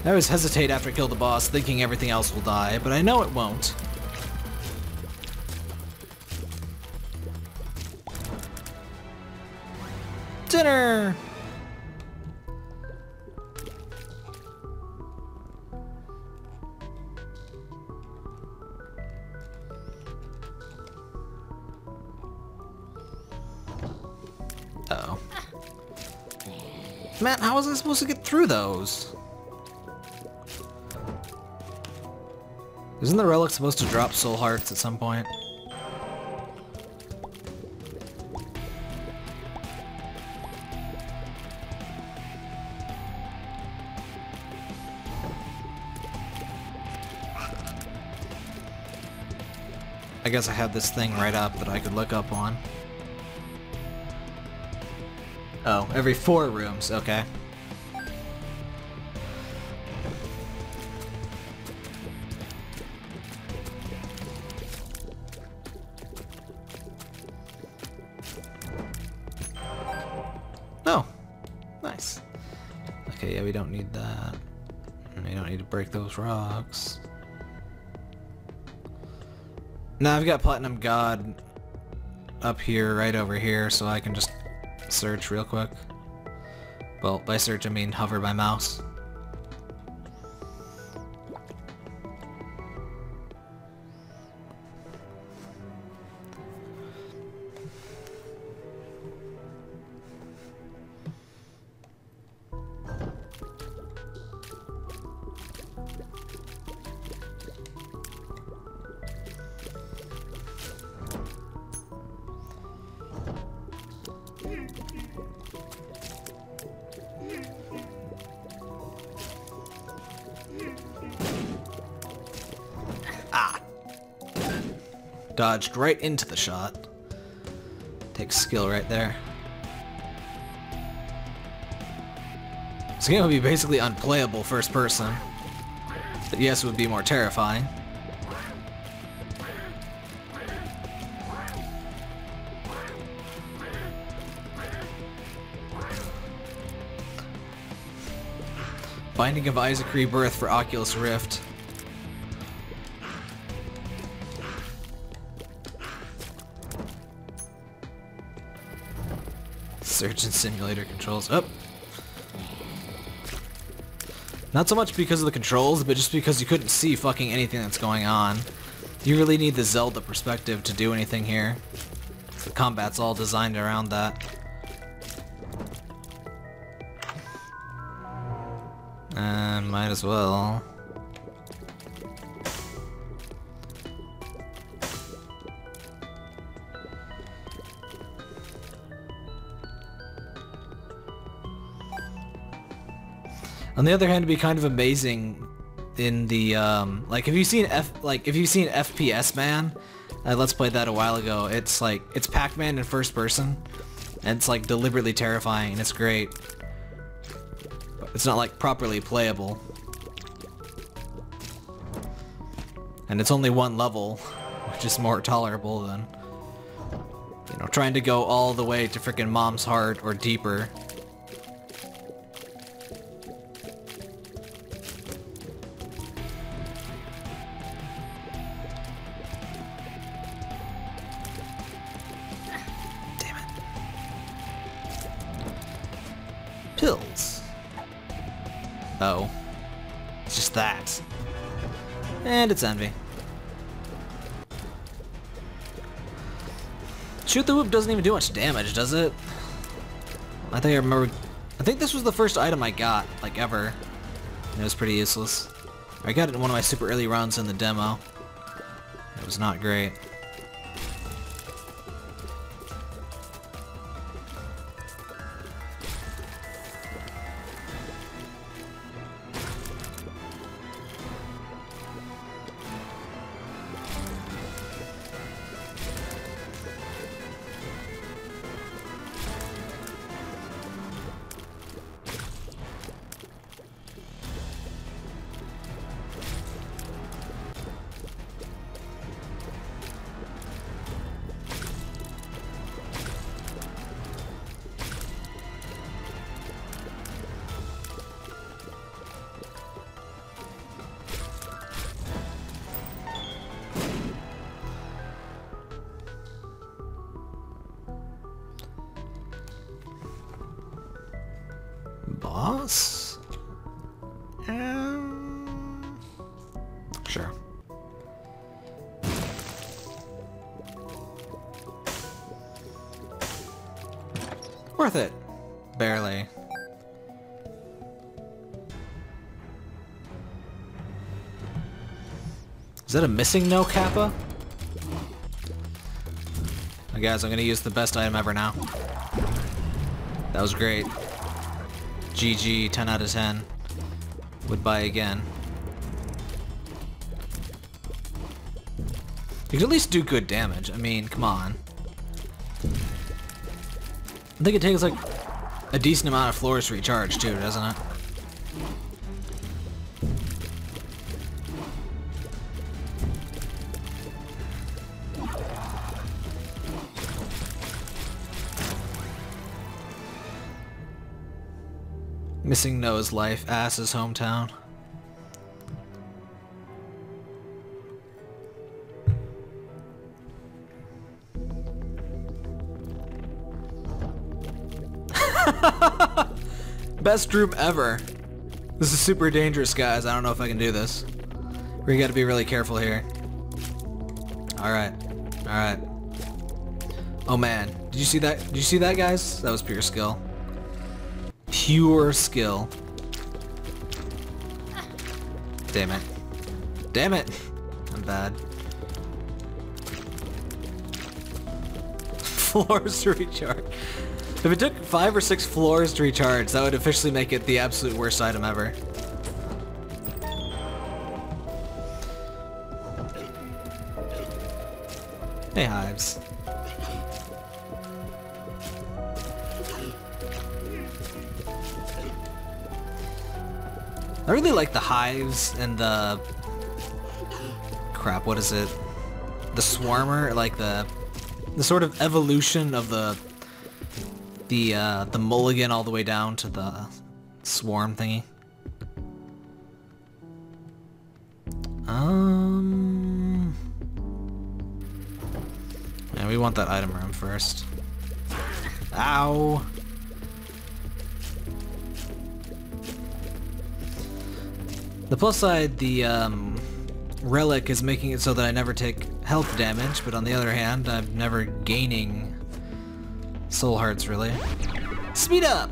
A: I always hesitate after I kill the boss, thinking everything else will die, but I know it won't. Dinner! Uh oh (laughs) Man, how was I supposed to get through those? Isn't the relic supposed to drop soul hearts at some point? I guess I have this thing right up that I could look up on. Oh, every four rooms, okay. Rocks. Now I've got Platinum God up here, right over here, so I can just search real quick. Well, by search I mean hover my mouse. Dodged right into the shot. Takes skill right there. This game would be basically unplayable first person. But yes, it would be more terrifying. Binding of Isaac Rebirth for Oculus Rift. Surgeon Simulator controls. Up. Oh. Not so much because of the controls, but just because you couldn't see fucking anything that's going on. You really need the Zelda perspective to do anything here. The combat's all designed around that. And might as well. On the other hand, it'd be kind of amazing in the um, like if you've seen F like if you've seen FPS Man, uh, let's play that a while ago. It's like it's Pac-Man in first person, and it's like deliberately terrifying, and it's great. But it's not like properly playable, and it's only one level, which is more tolerable than you know trying to go all the way to freaking Mom's Heart or deeper. It's envy. Shoop da Whoop doesn't even do much damage, does it? I think I remember... I think this was the first item I got, like, ever. It was pretty useless. I got it in one of my super early runs in the demo. It was not great. MissingNo kappa? Oh, guys, I'm gonna use the best item ever now. That was great. GG, 10 out of 10. Would buy again. You could at least do good damage. I mean, come on. I think it takes like a decent amount of floors to recharge too, doesn't it? Missing Noah's life, Ass's hometown. (laughs) Best room ever. This is super dangerous, guys. I don't know if I can do this. We gotta be really careful here. Alright. Alright. Oh man. Did you see that? Did you see that, guys? That was pure skill pure skill. Damn it. Damn it! I'm bad. (laughs) floors to recharge. If it took five or six floors to recharge, that would officially make it the absolute worst item ever. Really like the hives and the... Crap, what is it? The swarmer, like the... The sort of evolution of the... The, uh, the mulligan all the way down to the swarm thingy. Um... Yeah, we want that item room first. Ow! The plus side, the um, relic is making it so that I never take health damage, but on the other hand, I'm never gaining soul hearts, really. Speed up!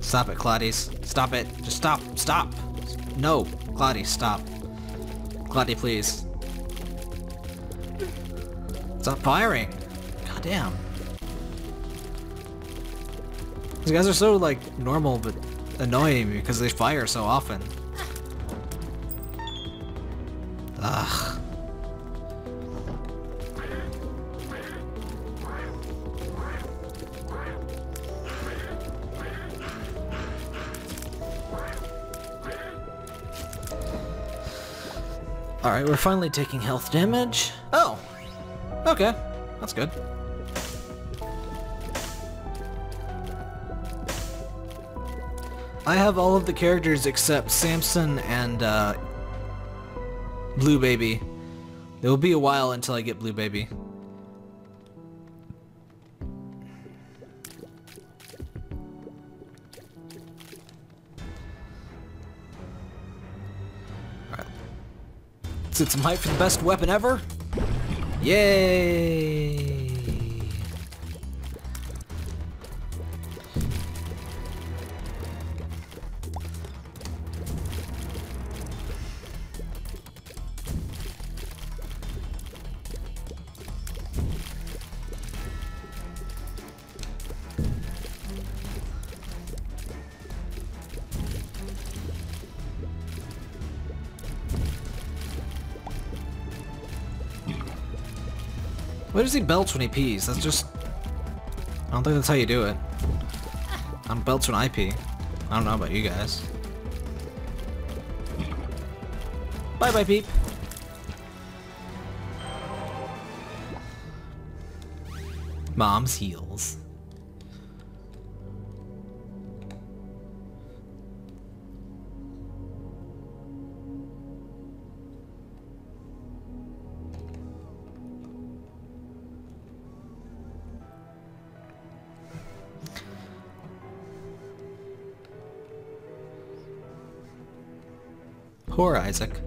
A: Stop it, Claudius. Stop it. Just stop. Stop. No. Claudius, stop. Claudia, please. Stop firing. God damn. These guys are so, like, normal, but annoying because they fire so often. Alright, we're finally taking health damage. Oh! Okay. That's good. I have all of the characters except Samson and uh, Blue Baby. It will be a while until I get Blue Baby. It's hype for the best weapon ever. Yay! Does he belch when he pees? That's just... I don't think that's how you do it. I don't belch when I pee. I don't know about you guys. Bye-bye, Peep. Mom's heels. Poor Isaac.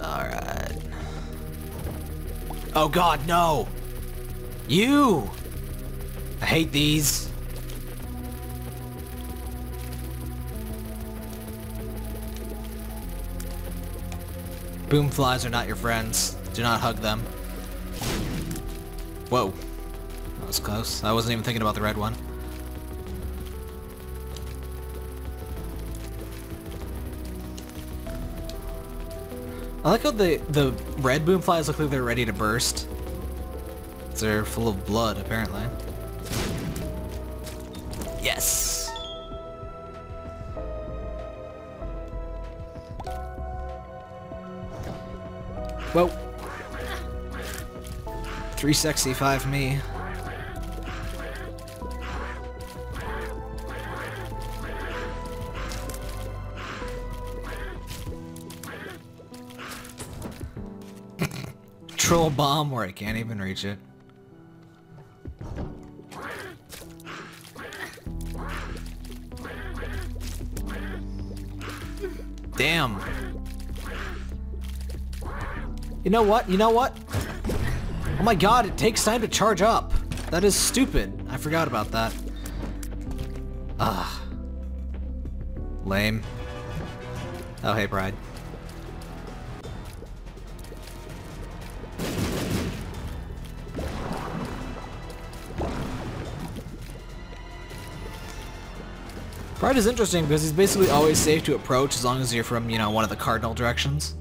A: Alright. Oh god, no! You! I hate these. Boom flies are not your friends. Do not hug them. Whoa. That was close. I wasn't even thinking about the red one. I like how the, the red boom flies look like they're ready to burst. They're full of blood, apparently. Yes! Whoa. Three sexy, five me. Troll bomb where I can't even reach it. Damn. You know what? You know what? Oh my god, it takes time to charge up. That is stupid. I forgot about that. Ah. Lame. Oh, hey, Pride. Pride is interesting because he's basically always safe to approach as long as you're from, you know, one of the cardinal directions.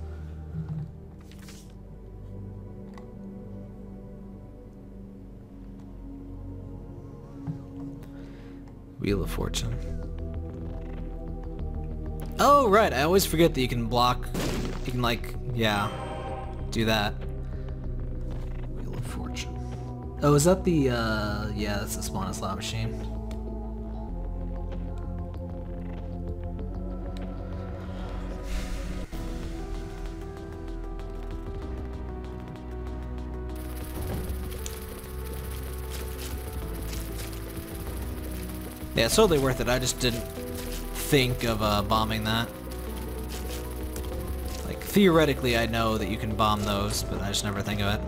A: Wheel of Fortune. Oh, right, I always forget that you can block, you can like, yeah, do that. Wheel of Fortune. Oh, is that the, uh, yeah, that's the spawn slot machine. Yeah, it's totally worth it. I just didn't think of uh, bombing that. Like, theoretically I know that you can bomb those, but I just never think of it.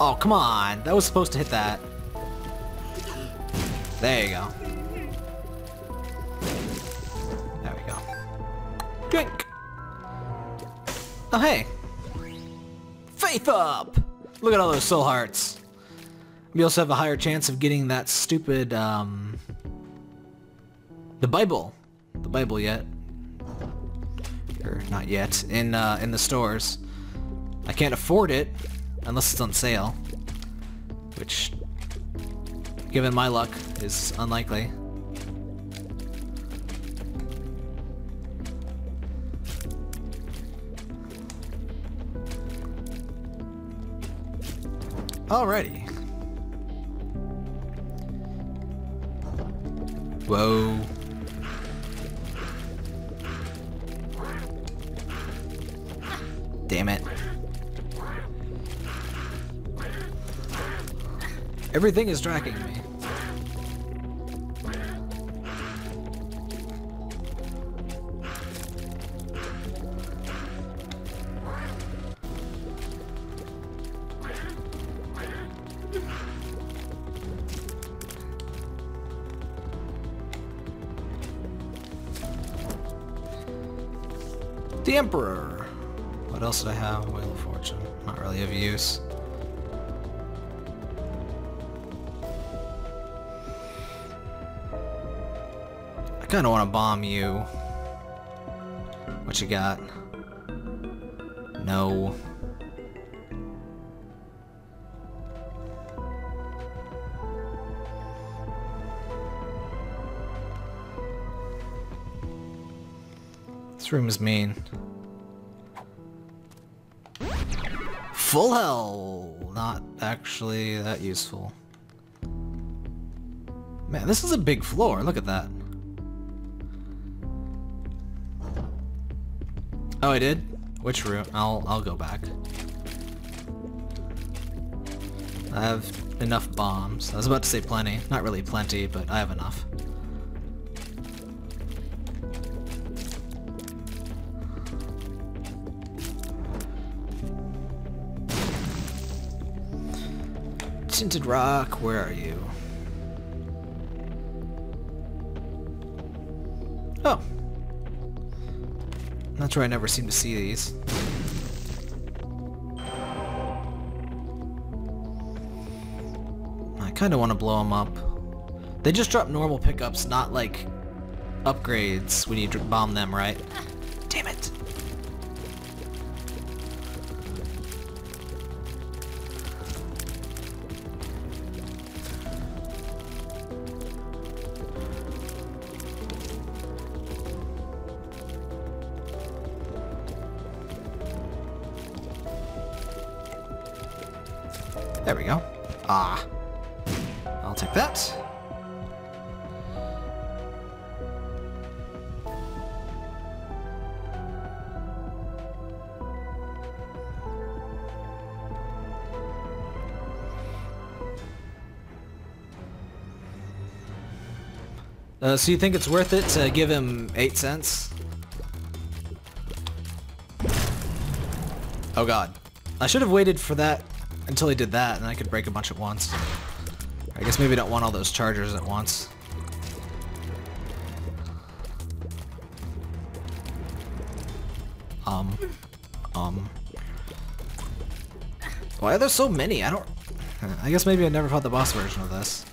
A: Oh, come on! That was supposed to hit that. There you go. There we go. Drink! Oh, hey! Faith up! Look at all those soul hearts. We also have a higher chance of getting that stupid, um... The Bible. The Bible yet. Or not yet. In, uh, in the stores. I can't afford it, unless it's on sale. Which, given my luck, is unlikely. Alrighty. Whoa. Damn it. Everything is tracking me. Emperor. What else did I have? Wheel of Fortune. Not really of use. I kind of want to bomb you. What you got? No. This room is mean. Full hell! Not actually that useful. Man, this is a big floor. Look at that. Oh, I did? Which room? I'll I'll go back. I have enough bombs. I was about to say plenty. Not really plenty, but I have enough. Tinted Rock, where are you? Oh. That's where I never seem to see these. I kind of want to blow them up. They just drop normal pickups, not like upgrades when you bomb them, right? (laughs) Damn it. So you think it's worth it to give him 8 cents? Oh god. I should have waited for that until he did that, and I could break a bunch at once. I guess maybe I don't want all those chargers at once. Um. Um. Why are there so many? I don't... I guess maybe I never fought the boss version of this.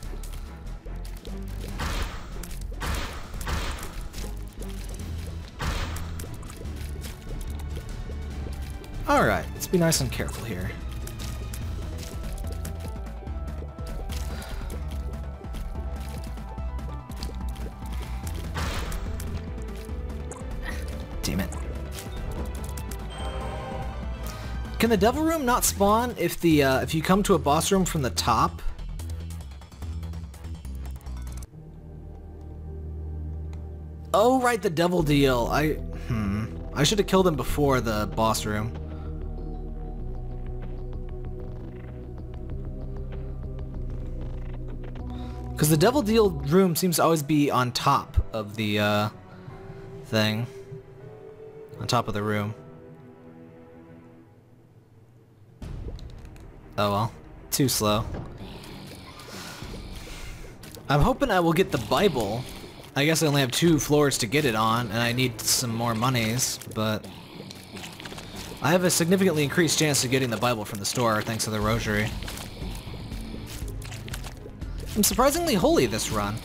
A: Alright, let's be nice and careful here. Damn it. Can the devil room not spawn if the uh, if you come to a boss room from the top? Oh right, the devil deal. I hmm. I should have killed him before the boss room. Because the devil deal room seems to always be on top of the uh, thing. On top of the room. Oh well. Too slow. I'm hoping I will get the Bible. I guess I only have two floors to get it on, and I need some more monies, but... I have a significantly increased chance of getting the Bible from the store, thanks to the rosary. I'm surprisingly holy this run.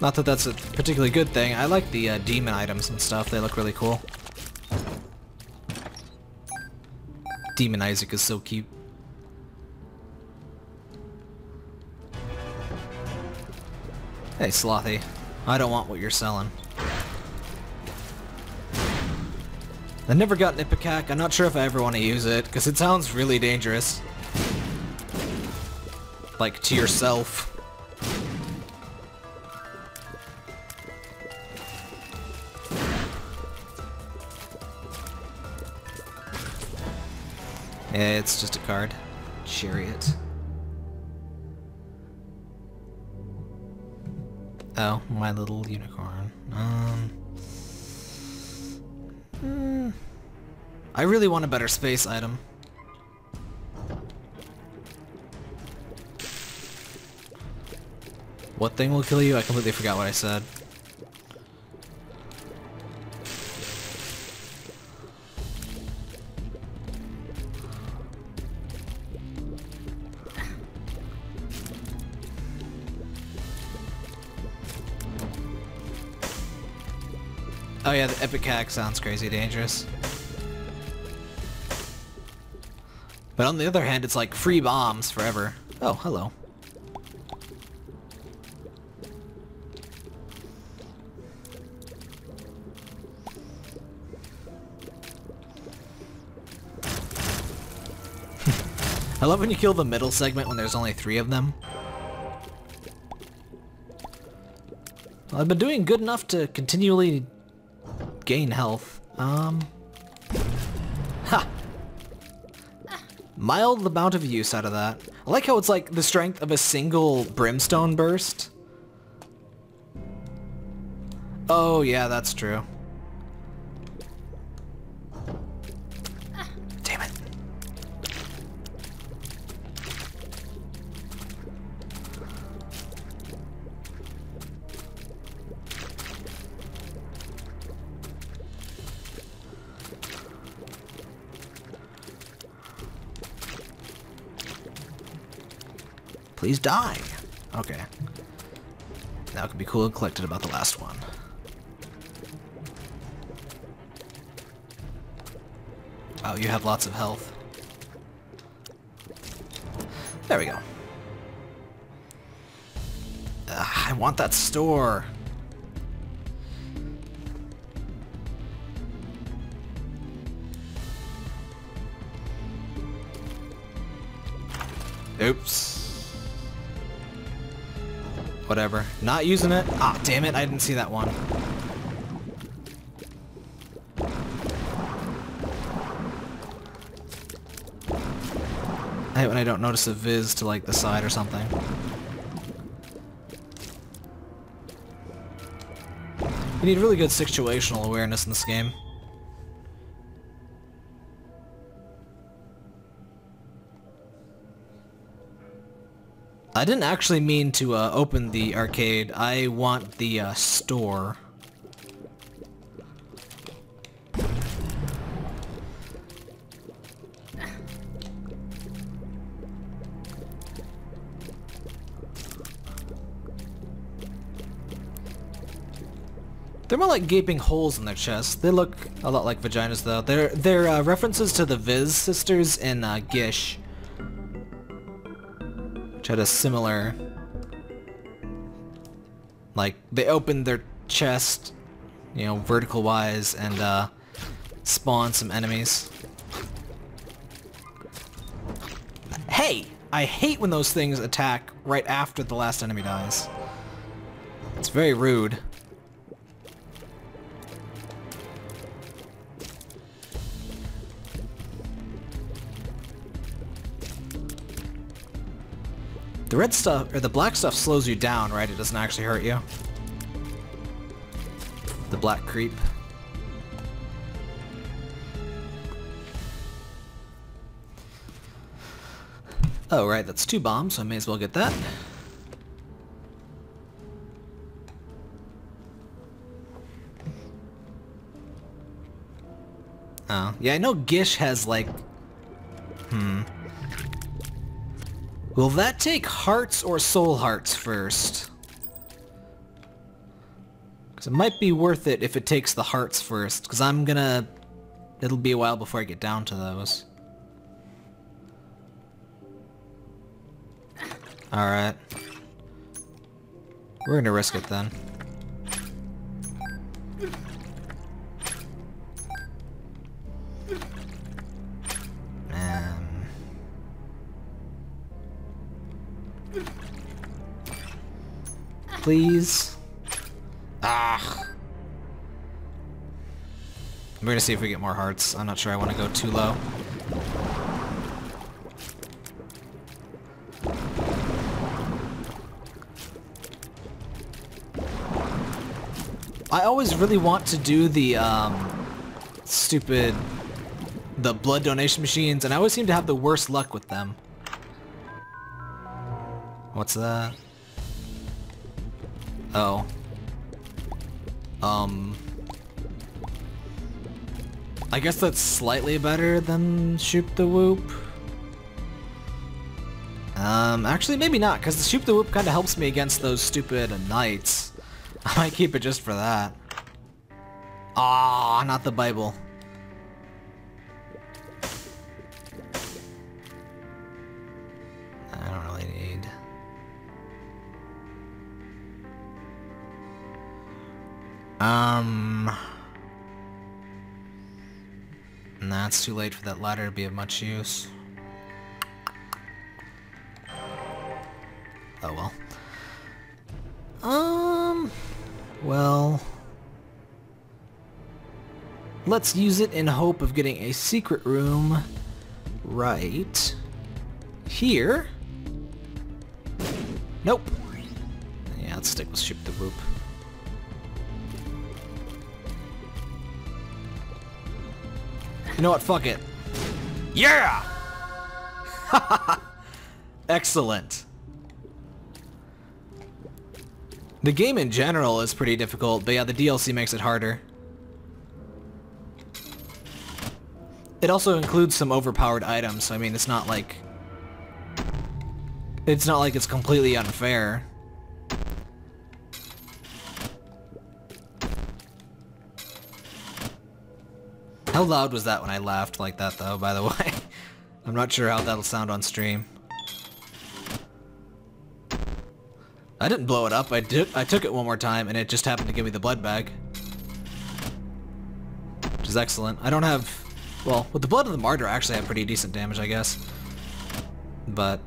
A: Not that that's a particularly good thing. I like the uh, demon items and stuff. They look really cool. Demon Isaac is so cute. Hey, Slothy. I don't want what you're selling. I never got an. I'm not sure if I ever want to use it, because it sounds really dangerous. Like, to yourself. It's just a card. Chariot. Oh, my little unicorn. Um... I really want a better space item. What thing will kill you? I completely forgot what I said. Oh yeah, the Ipecac sounds crazy dangerous. But on the other hand, it's like free bombs forever. Oh, hello. (laughs) I love when you kill the middle segment when there's only three of them. I've been doing good enough to continually gain health. Um... Ha! Mild amount of use out of that. I like how it's like the strength of a single brimstone burst. Oh yeah, that's true. Please die. Okay. Now it could be cool and collected about the last one. Oh, you have lots of health. There we go. Ugh, I want that store. Oops. Whatever. Not using it. Ah, damn it, I didn't see that one. I hate when I don't notice a Vis to like the side or something. You need really good situational awareness in this game. I didn't actually mean to uh, open the arcade. I want the uh, store. They're more like gaping holes in their chests. They look a lot like vaginas, though. They're, they're uh, references to the Vis sisters in uh, Gish. Had a similar... Like, they opened their chest, you know, vertical wise and uh, spawned some enemies. Hey! I hate when those things attack right after the last enemy dies. It's very rude. Red stuff, or the black stuff slows you down, right? It doesn't actually hurt you. The black creep. Oh, right, that's two bombs, so I may as well get that. Oh, yeah, I know Gish has, like... Will that take hearts or soul hearts first? Because it might be worth it if it takes the hearts first, because I'm gonna... It'll be a while before I get down to those. Alright. We're gonna risk it then. Please? Ah. We're gonna see if we get more hearts. I'm not sure I want to go too low. I always really want to do the, um, stupid, the blood donation machines, and I always seem to have the worst luck with them. What's that? Oh. Um... I guess that's slightly better than Shoop da Whoop. Um, actually maybe not, because the Shoop da Whoop kind of helps me against those stupid knights. (laughs) I might keep it just for that. Ah, not the Bible. Um... Nah, it's too late for that ladder to be of much use. Oh well. Um... Well... Let's use it in hope of getting a secret room right here. Nope. Yeah, let's stick with Shoop da Whoop. You know what? Fuck it. Yeah! (laughs) Excellent. The game in general is pretty difficult, but yeah, the DLC makes it harder. It also includes some overpowered items, so I mean, it's not like... It's not like it's completely unfair. How loud was that when I laughed like that, though, by the (laughs) way? I'm not sure how that'll sound on stream. I didn't blow it up. I did. I took it one more time, and it just happened to give me the blood bag. Which is excellent. I don't have well, with the Blood of the Martyr, I actually have pretty decent damage, I guess. But...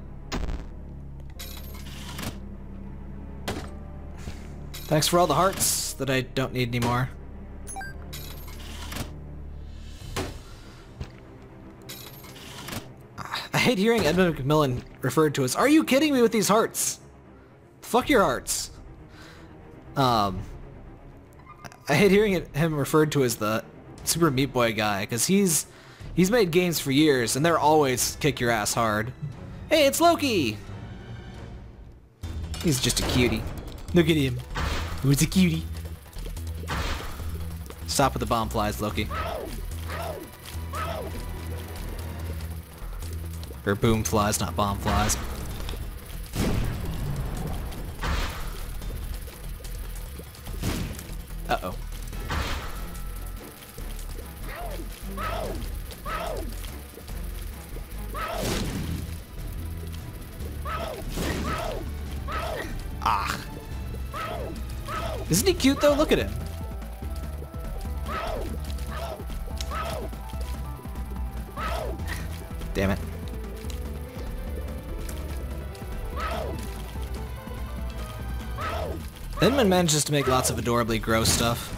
A: Thanks for all the hearts that I don't need anymore. Hate hearing Edmund McMillen referred to as, Are you kidding me with these hearts? Fuck your hearts. Um, I hate hearing him referred to as the Super Meat Boy guy, because he's he's made games for years, and they're always kick your ass hard. Hey, it's Loki! He's just a cutie. Look at him. Who's a cutie? Stop with the bomb flies, Loki. Or boom flies, not bomb flies. Uh-oh. Ah. Isn't he cute though? Look at him. Damn it. Edmund manages to make lots of adorably gross stuff.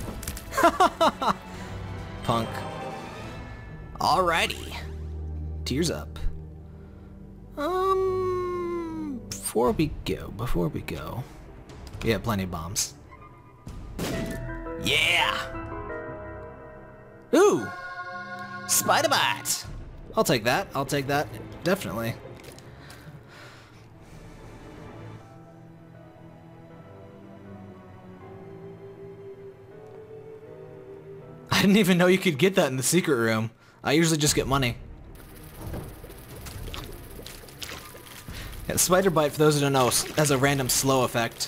A: (laughs) Punk. Alrighty. Tears up. Um, before we go, before we go, we have plenty of bombs. Yeah! Ooh! Spider Bite! I'll take that, I'll take that, definitely. I didn't even know you could get that in the secret room. I usually just get money. Yeah, Spider Bite, for those who don't know, has a random slow effect.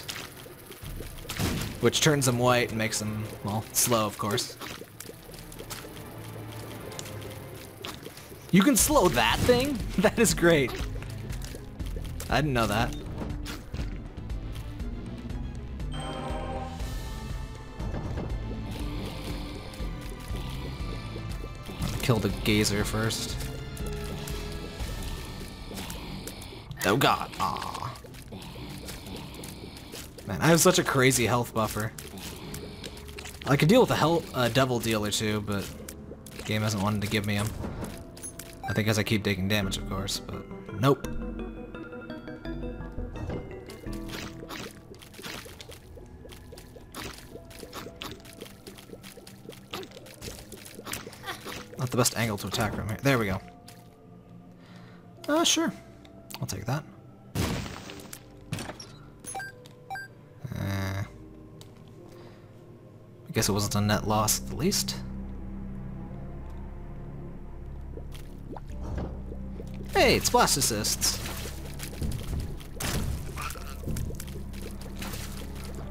A: Which turns them white and makes them, well, slow, of course. You can slow that thing? (laughs) That is great. I didn't know that. Kill the gazer first. Oh god. Aw. Man, I have such a crazy health buffer. I could deal with a hell, uh, devil deal or two, but the game hasn't wanted to give me them. I think as I keep taking damage, of course, but the best angle to attack from here. There we go. Uh, sure. I'll take that. Uh, I guess it wasn't a net loss at the least. Hey, it's Blastocyst.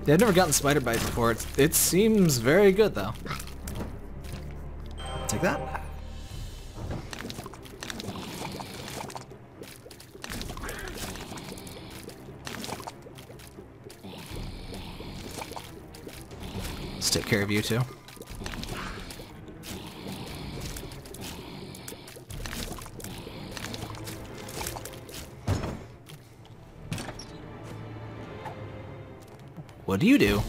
A: Yeah, I've never gotten spider bite before. It's, it seems very good though. Take that. Take care of you too. What do you do?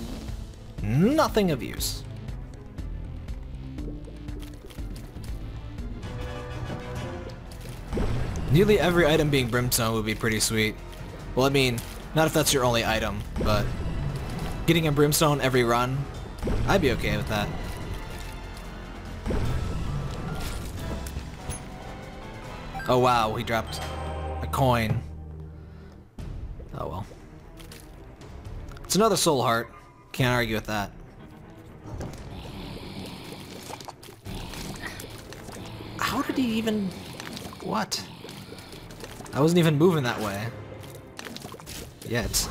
A: Nothing of use. Nearly every item being Brimstone would be pretty sweet. Well, I mean, not if that's your only item, but getting a Brimstone every run, I'd be okay with that. Oh wow, he dropped a coin. Oh well. It's another soul heart. Can't argue with that. How did he even... What? I wasn't even moving that way. Yet.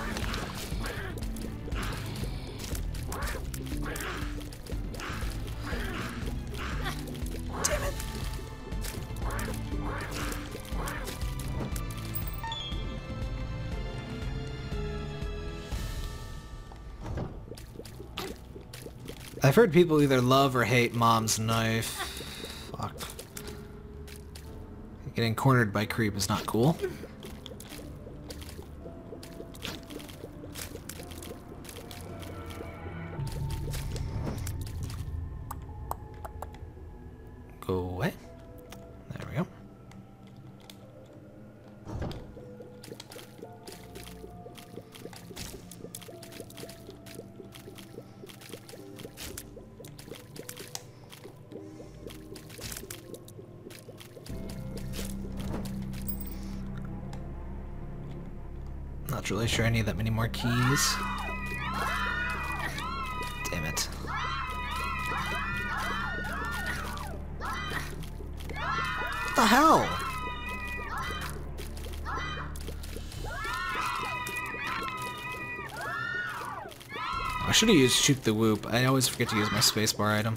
A: Heard people either love or hate mom's knife. Fuck. Getting cornered by creep is not cool. More keys. Damn it. What the hell? I should have used Shoop da Whoop. I always forget to use my spacebar item.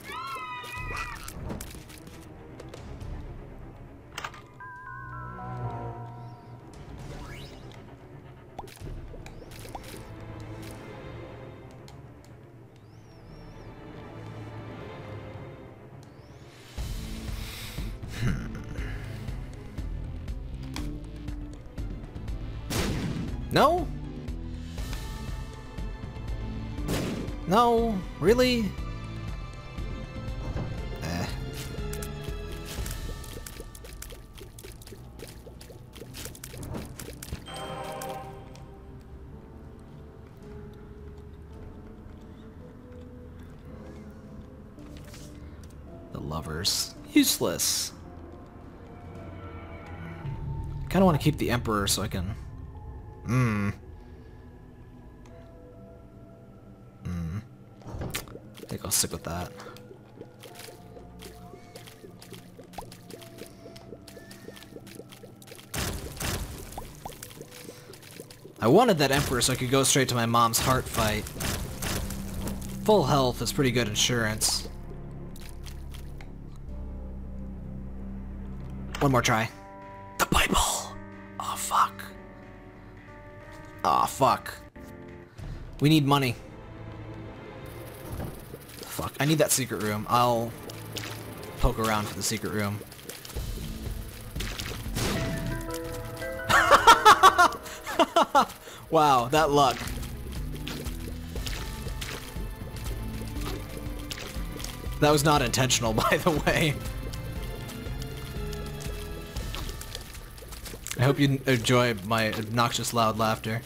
A: Lovers. Useless. Kinda want to keep the Emperor so I can... Mmm. Mmm. I think I'll stick with that. I wanted that Emperor so I could go straight to my mom's heart fight. Full health is pretty good insurance. One more try. The Bible! Oh, fuck. Oh, fuck. We need money. Fuck, I need that secret room. I'll poke around for the secret room. (laughs) wow, that luck. That was not intentional, (laughs) by the way. I hope you enjoy my obnoxious loud laughter.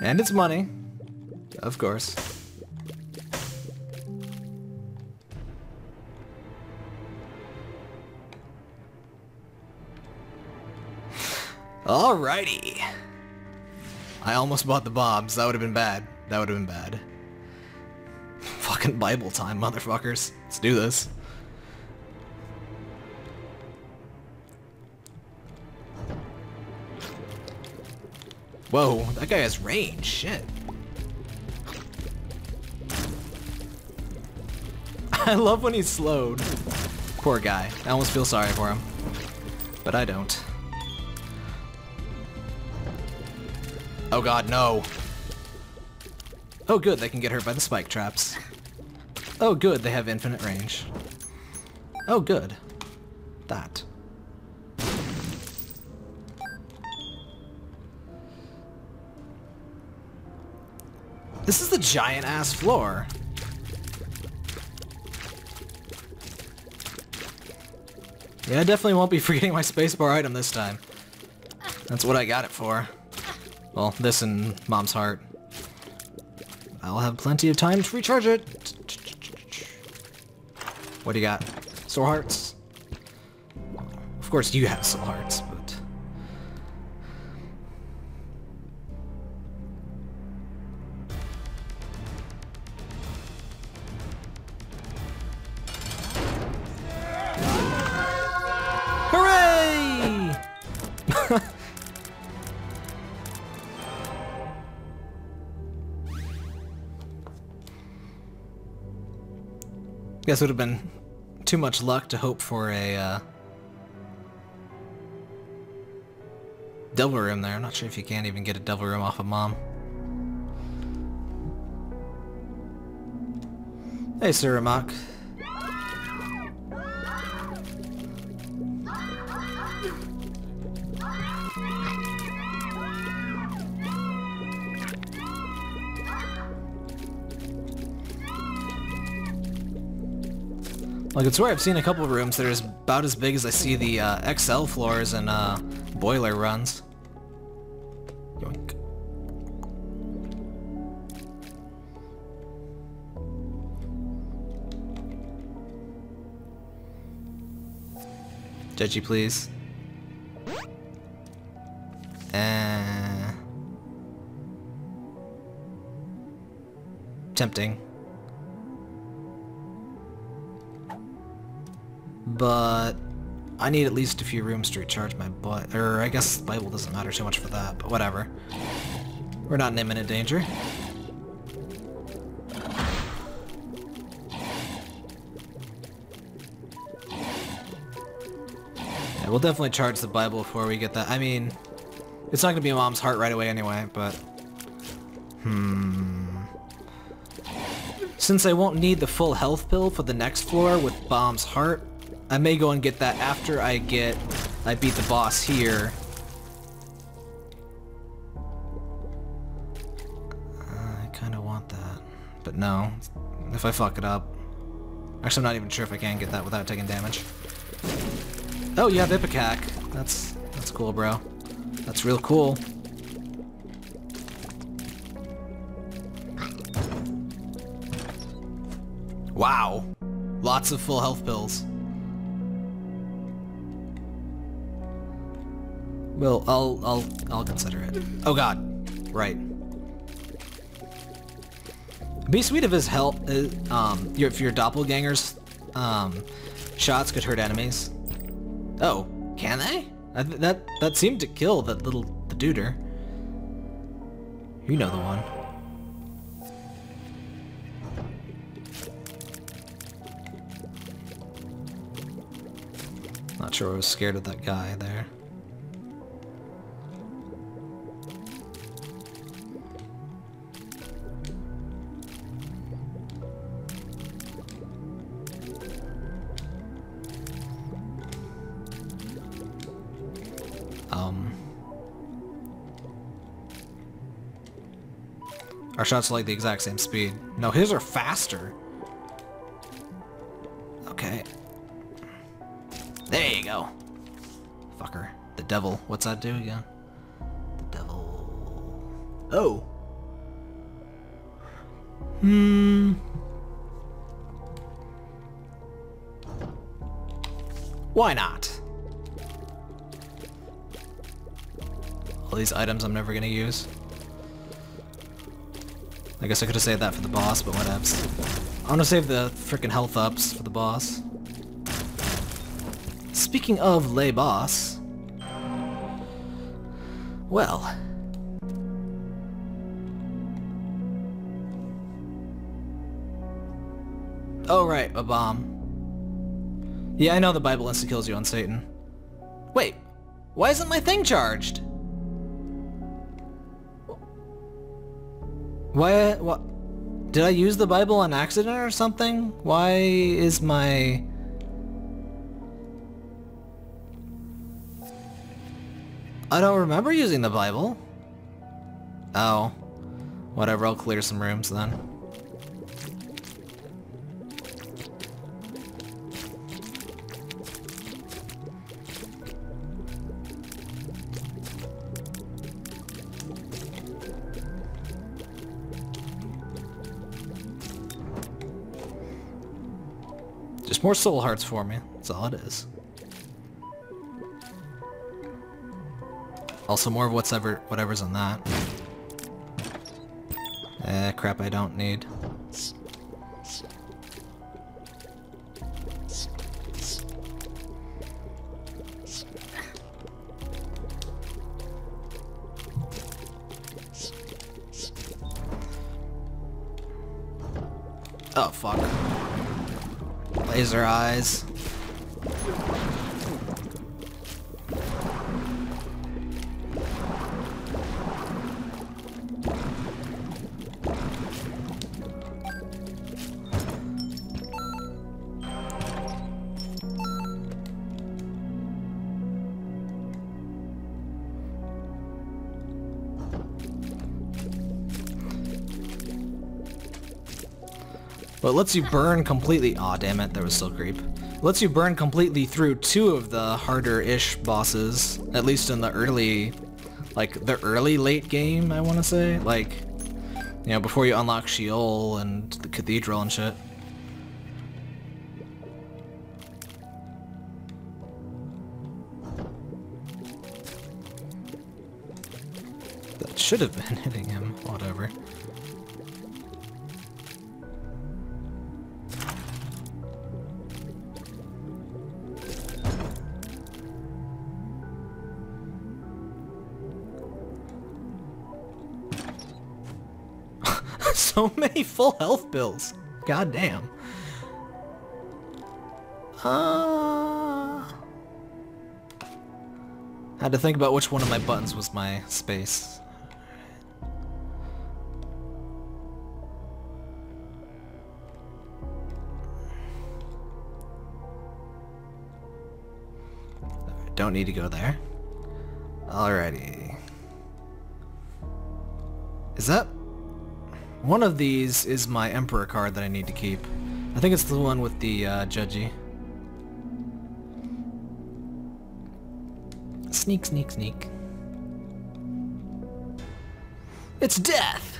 A: And it's money. Of course. (sighs) Alrighty. I almost bought the bombs. That would have been bad. That would have been bad. (laughs) Fucking Bible time, motherfuckers. Let's do this. Whoa, that guy has range. Shit. (laughs) I love when he's slowed. Poor guy. I almost feel sorry for him. But I don't. Oh god, no. Oh good, they can get hurt by the spike traps. Oh good, they have infinite range. Oh good. That. Giant ass floor. Yeah, I definitely won't be (laughs) forgetting my spacebar item this time. That's what I got it for. Well, this and Mom's heart. I'll have plenty of time to recharge it. What do you got? Soul hearts? Of course you have soul hearts, Guess it would have been too much luck to hope for a uh, devil room there. I'm not sure if you can even get a devil room off of mom. Hey, Sir Ramak. Like, it's where I've seen a couple of rooms that are about as big as I see the uh, XL floors and uh, boiler runs. Yoink. Judgy, please. Uh, tempting. But I need at least a few rooms to recharge my butt. Or I guess Bible doesn't matter too much for that, but whatever. We're not in imminent danger. Yeah, we'll definitely charge the Bible before we get that. I mean, it's not going to be Mom's heart right away anyway, but... Hmm... Since I won't need the full health pill for the next floor with Mom's heart, I may go and get that after I get I beat the boss here. I kind of want that. But no. If I fuck it up. Actually, I'm not even sure if I can get that without taking damage. Oh, you have Ipecac. That's, that's cool, bro. That's real cool. Wow. Lots of full health pills. Well, I'll I'll I'll consider it. Oh god. Right. Be sweet if his help uh, um your if your doppelgangers um shots could hurt enemies. Oh, can they? that that seemed to kill that little the duder. You know the one. Not sure I was scared of that guy there. Our shots are like the exact same speed. No, his are faster. Okay. There you go. Fucker. The devil. What's that do again? The devil... Oh. Hmm. Why not? All these items I'm never gonna use. I guess I could have saved that for the boss, but whatevs. I want to save the freaking health ups for the boss. Speaking of lay boss... Well... Oh right, a bomb. Yeah, I know the Bible insta-kills you on Satan. Wait, why isn't my thing charged? Why, what? Did I use the Bible on accident or something? Why is my... I don't remember using the Bible. Oh. Whatever, I'll clear some rooms then. More soul hearts for me. That's all it is. Also more of whatever's on that. Eh, crap I don't need. Oh, Laser eyes. But lets you burn completely- aw oh, damn it, there was still creep. Lets you burn completely through two of the harder-ish bosses, at least in the early, like, the early late game, I want to say. Like, you know, before you unlock Sheol and the Cathedral and shit. That should have been (laughs) hitting him, whatever. So (laughs) many full health bills. God damn. Uh... Had to think about which one of my buttons was my space. Don't need to go there. Alrighty. Is that... One of these is my Emperor card that I need to keep. I think it's the one with the uh, Judgy. Sneak, sneak, sneak. It's death!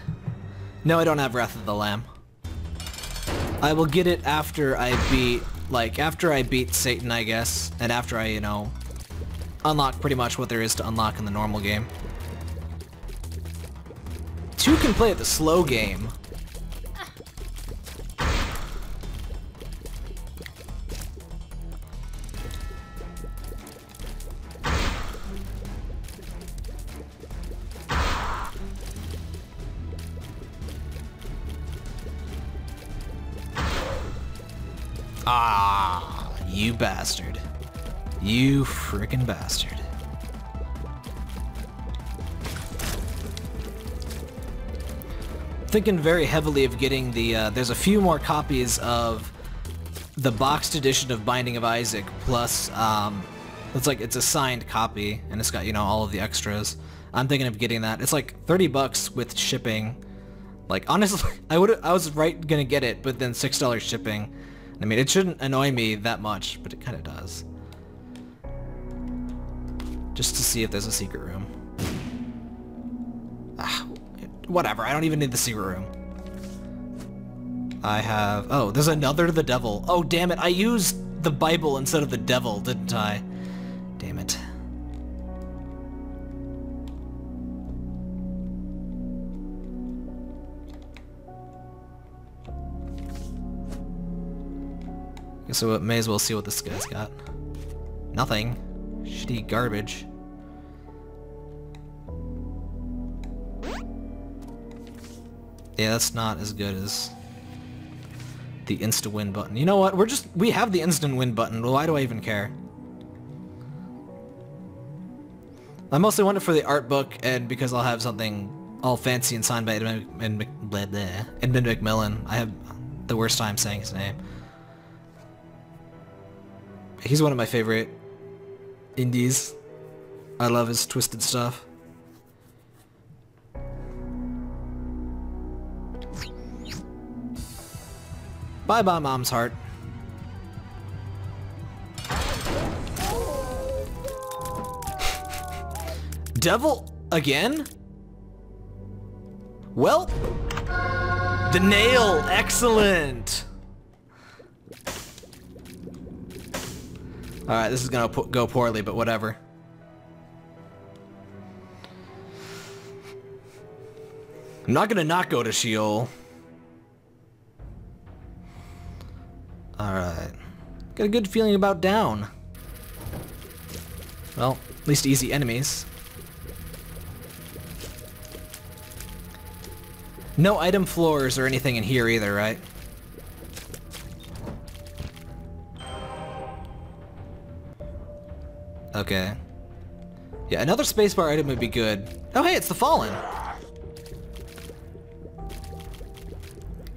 A: No, I don't have Wrath of the Lamb. I will get it after I beat, like, after I beat Satan, I guess, and after I, you know, unlock pretty much what there is to unlock in the normal game. Two can play at the slow game. Ah, you bastard. You frickin' bastard. Thinking very heavily of getting the, uh, there's a few more copies of the boxed edition of Binding of Isaac, plus, um, it's like, it's a signed copy, and it's got, you know, all of the extras. I'm thinking of getting that. It's like 30 bucks with shipping. Like, honestly, (laughs) I would I was right gonna get it, but then $6 shipping. I mean, it shouldn't annoy me that much, but it kind of does. Just to see if there's a secret room. Whatever, I don't even need the secret room. I have... Oh, there's another the devil. Oh, damn it, I used the Bible instead of the devil, didn't I? Damn it. So may as well see what this guy's got. Nothing. Shitty garbage. Yeah, that's not as good as the insta-win button. You know what? We're just... We have the instant win button. Why do I even care? I mostly want it for the art book and because I'll have something all fancy and signed by Edmund, Edmund McMillen. I have the worst time saying his name. He's one of my favorite indies. I love his twisted stuff. Bye bye, Mom's Heart. Devil again? Well, the nail, excellent. Alright, this is gonna go poorly, but whatever. I'm not gonna not go to Sheol. Alright. Got a good feeling about down. Well, at least easy enemies. No item floors or anything in here either, right? Okay. Yeah, another spacebar item would be good. Oh hey, it's the Fallen!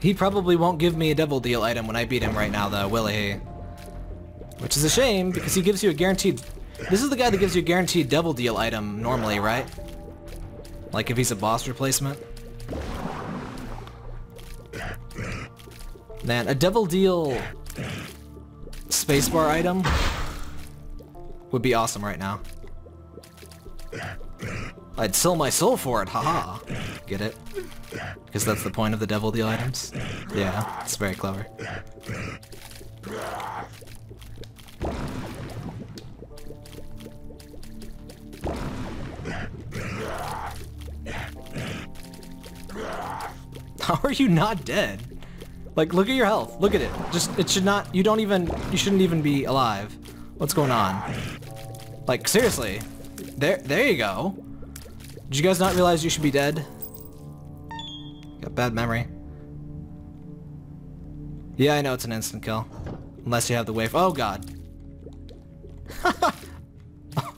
A: He probably won't give me a Devil Deal item when I beat him right now though, will he? Which is a shame, because he gives you a guaranteed... This is the guy that gives you a guaranteed Devil Deal item normally, right? Like if he's a boss replacement? Man, a Devil Deal spacebar item would be awesome right now. I'd sell my soul for it, haha. Get it? Because that's the point of the devil deal items? Yeah, it's very clever. (laughs) How are you not dead? Like, look at your health. Look at it. Just, it should not, you don't even, you shouldn't even be alive. What's going on? Like, seriously. There, there you go. Did you guys not realize you should be dead? Got bad memory. Yeah, I know it's an instant kill. Unless you have the wafer. Oh god. (laughs)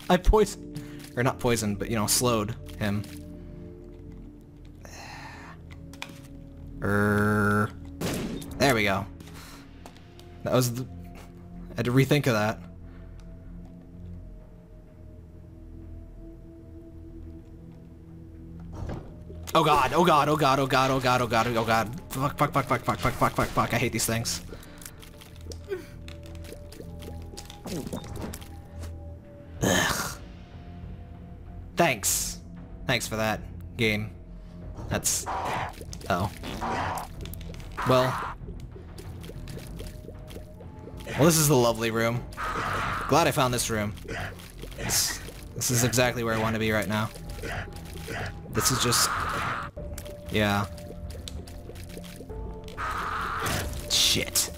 A: I poisoned, or not poisoned, but you know, slowed him. (sighs) Er, there we go. That was the, I had to rethink of that. Oh god, oh god, oh god, oh god, oh god, oh god, oh god. Fuck, fuck, fuck, fuck, fuck, fuck, fuck, fuck, fuck. I hate these things. Ugh. Thanks. Thanks for that, game. That's... Oh. Well. Well, this is the lovely room. Glad I found this room. This, this is exactly where I want to be right now. This is just... Yeah. Shit.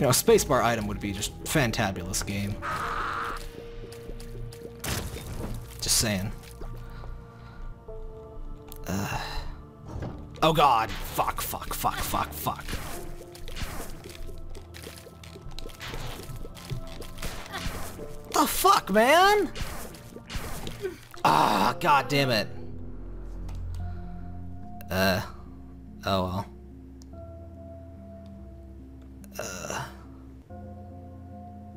A: You know, a spacebar item would be just fantabulous game. Just saying. Oh god! Fuck, fuck, fuck, fuck, fuck. The fuck, man? Ah, god damn it. Uh. Oh well. Uh.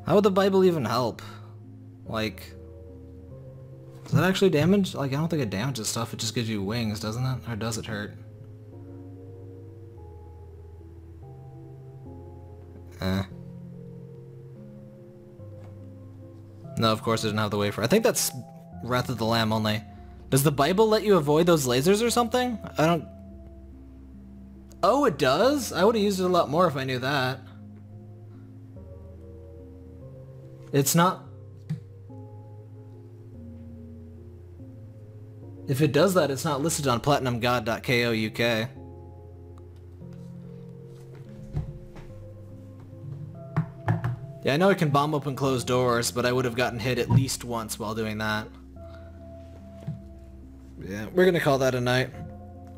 A: How would the Bible even help? Like... Does that actually damage? Like, I don't think it damages stuff, it just gives you wings, doesn't it? Or does it hurt? Eh. No, of course it didn't have the wafer. I think that's Wrath of the Lamb only. Does the Bible let you avoid those lasers or something? I don't... Oh, it does? I would have used it a lot more if I knew that. It's not... If it does that, it's not listed on platinumgod.co.uk. Yeah, I know it can bomb open closed doors, but I would have gotten hit at least once while doing that. Yeah, we're gonna call that a night.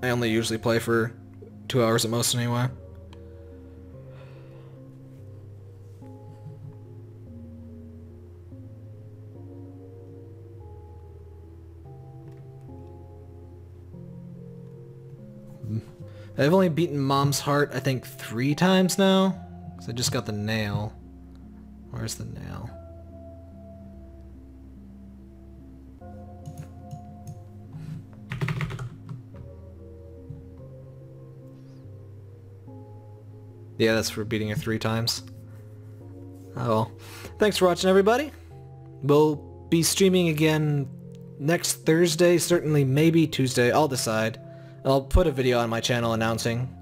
A: I only usually play for two hours at most anyway. I've only beaten Mom's Heart, I think, three times now. Because I just got the nail. Where's the nail? Yeah, that's for beating it three times. Oh well. Thanks for watching, everybody. We'll be streaming again next Thursday, certainly maybe Tuesday. I'll decide. I'll put a video on my channel announcing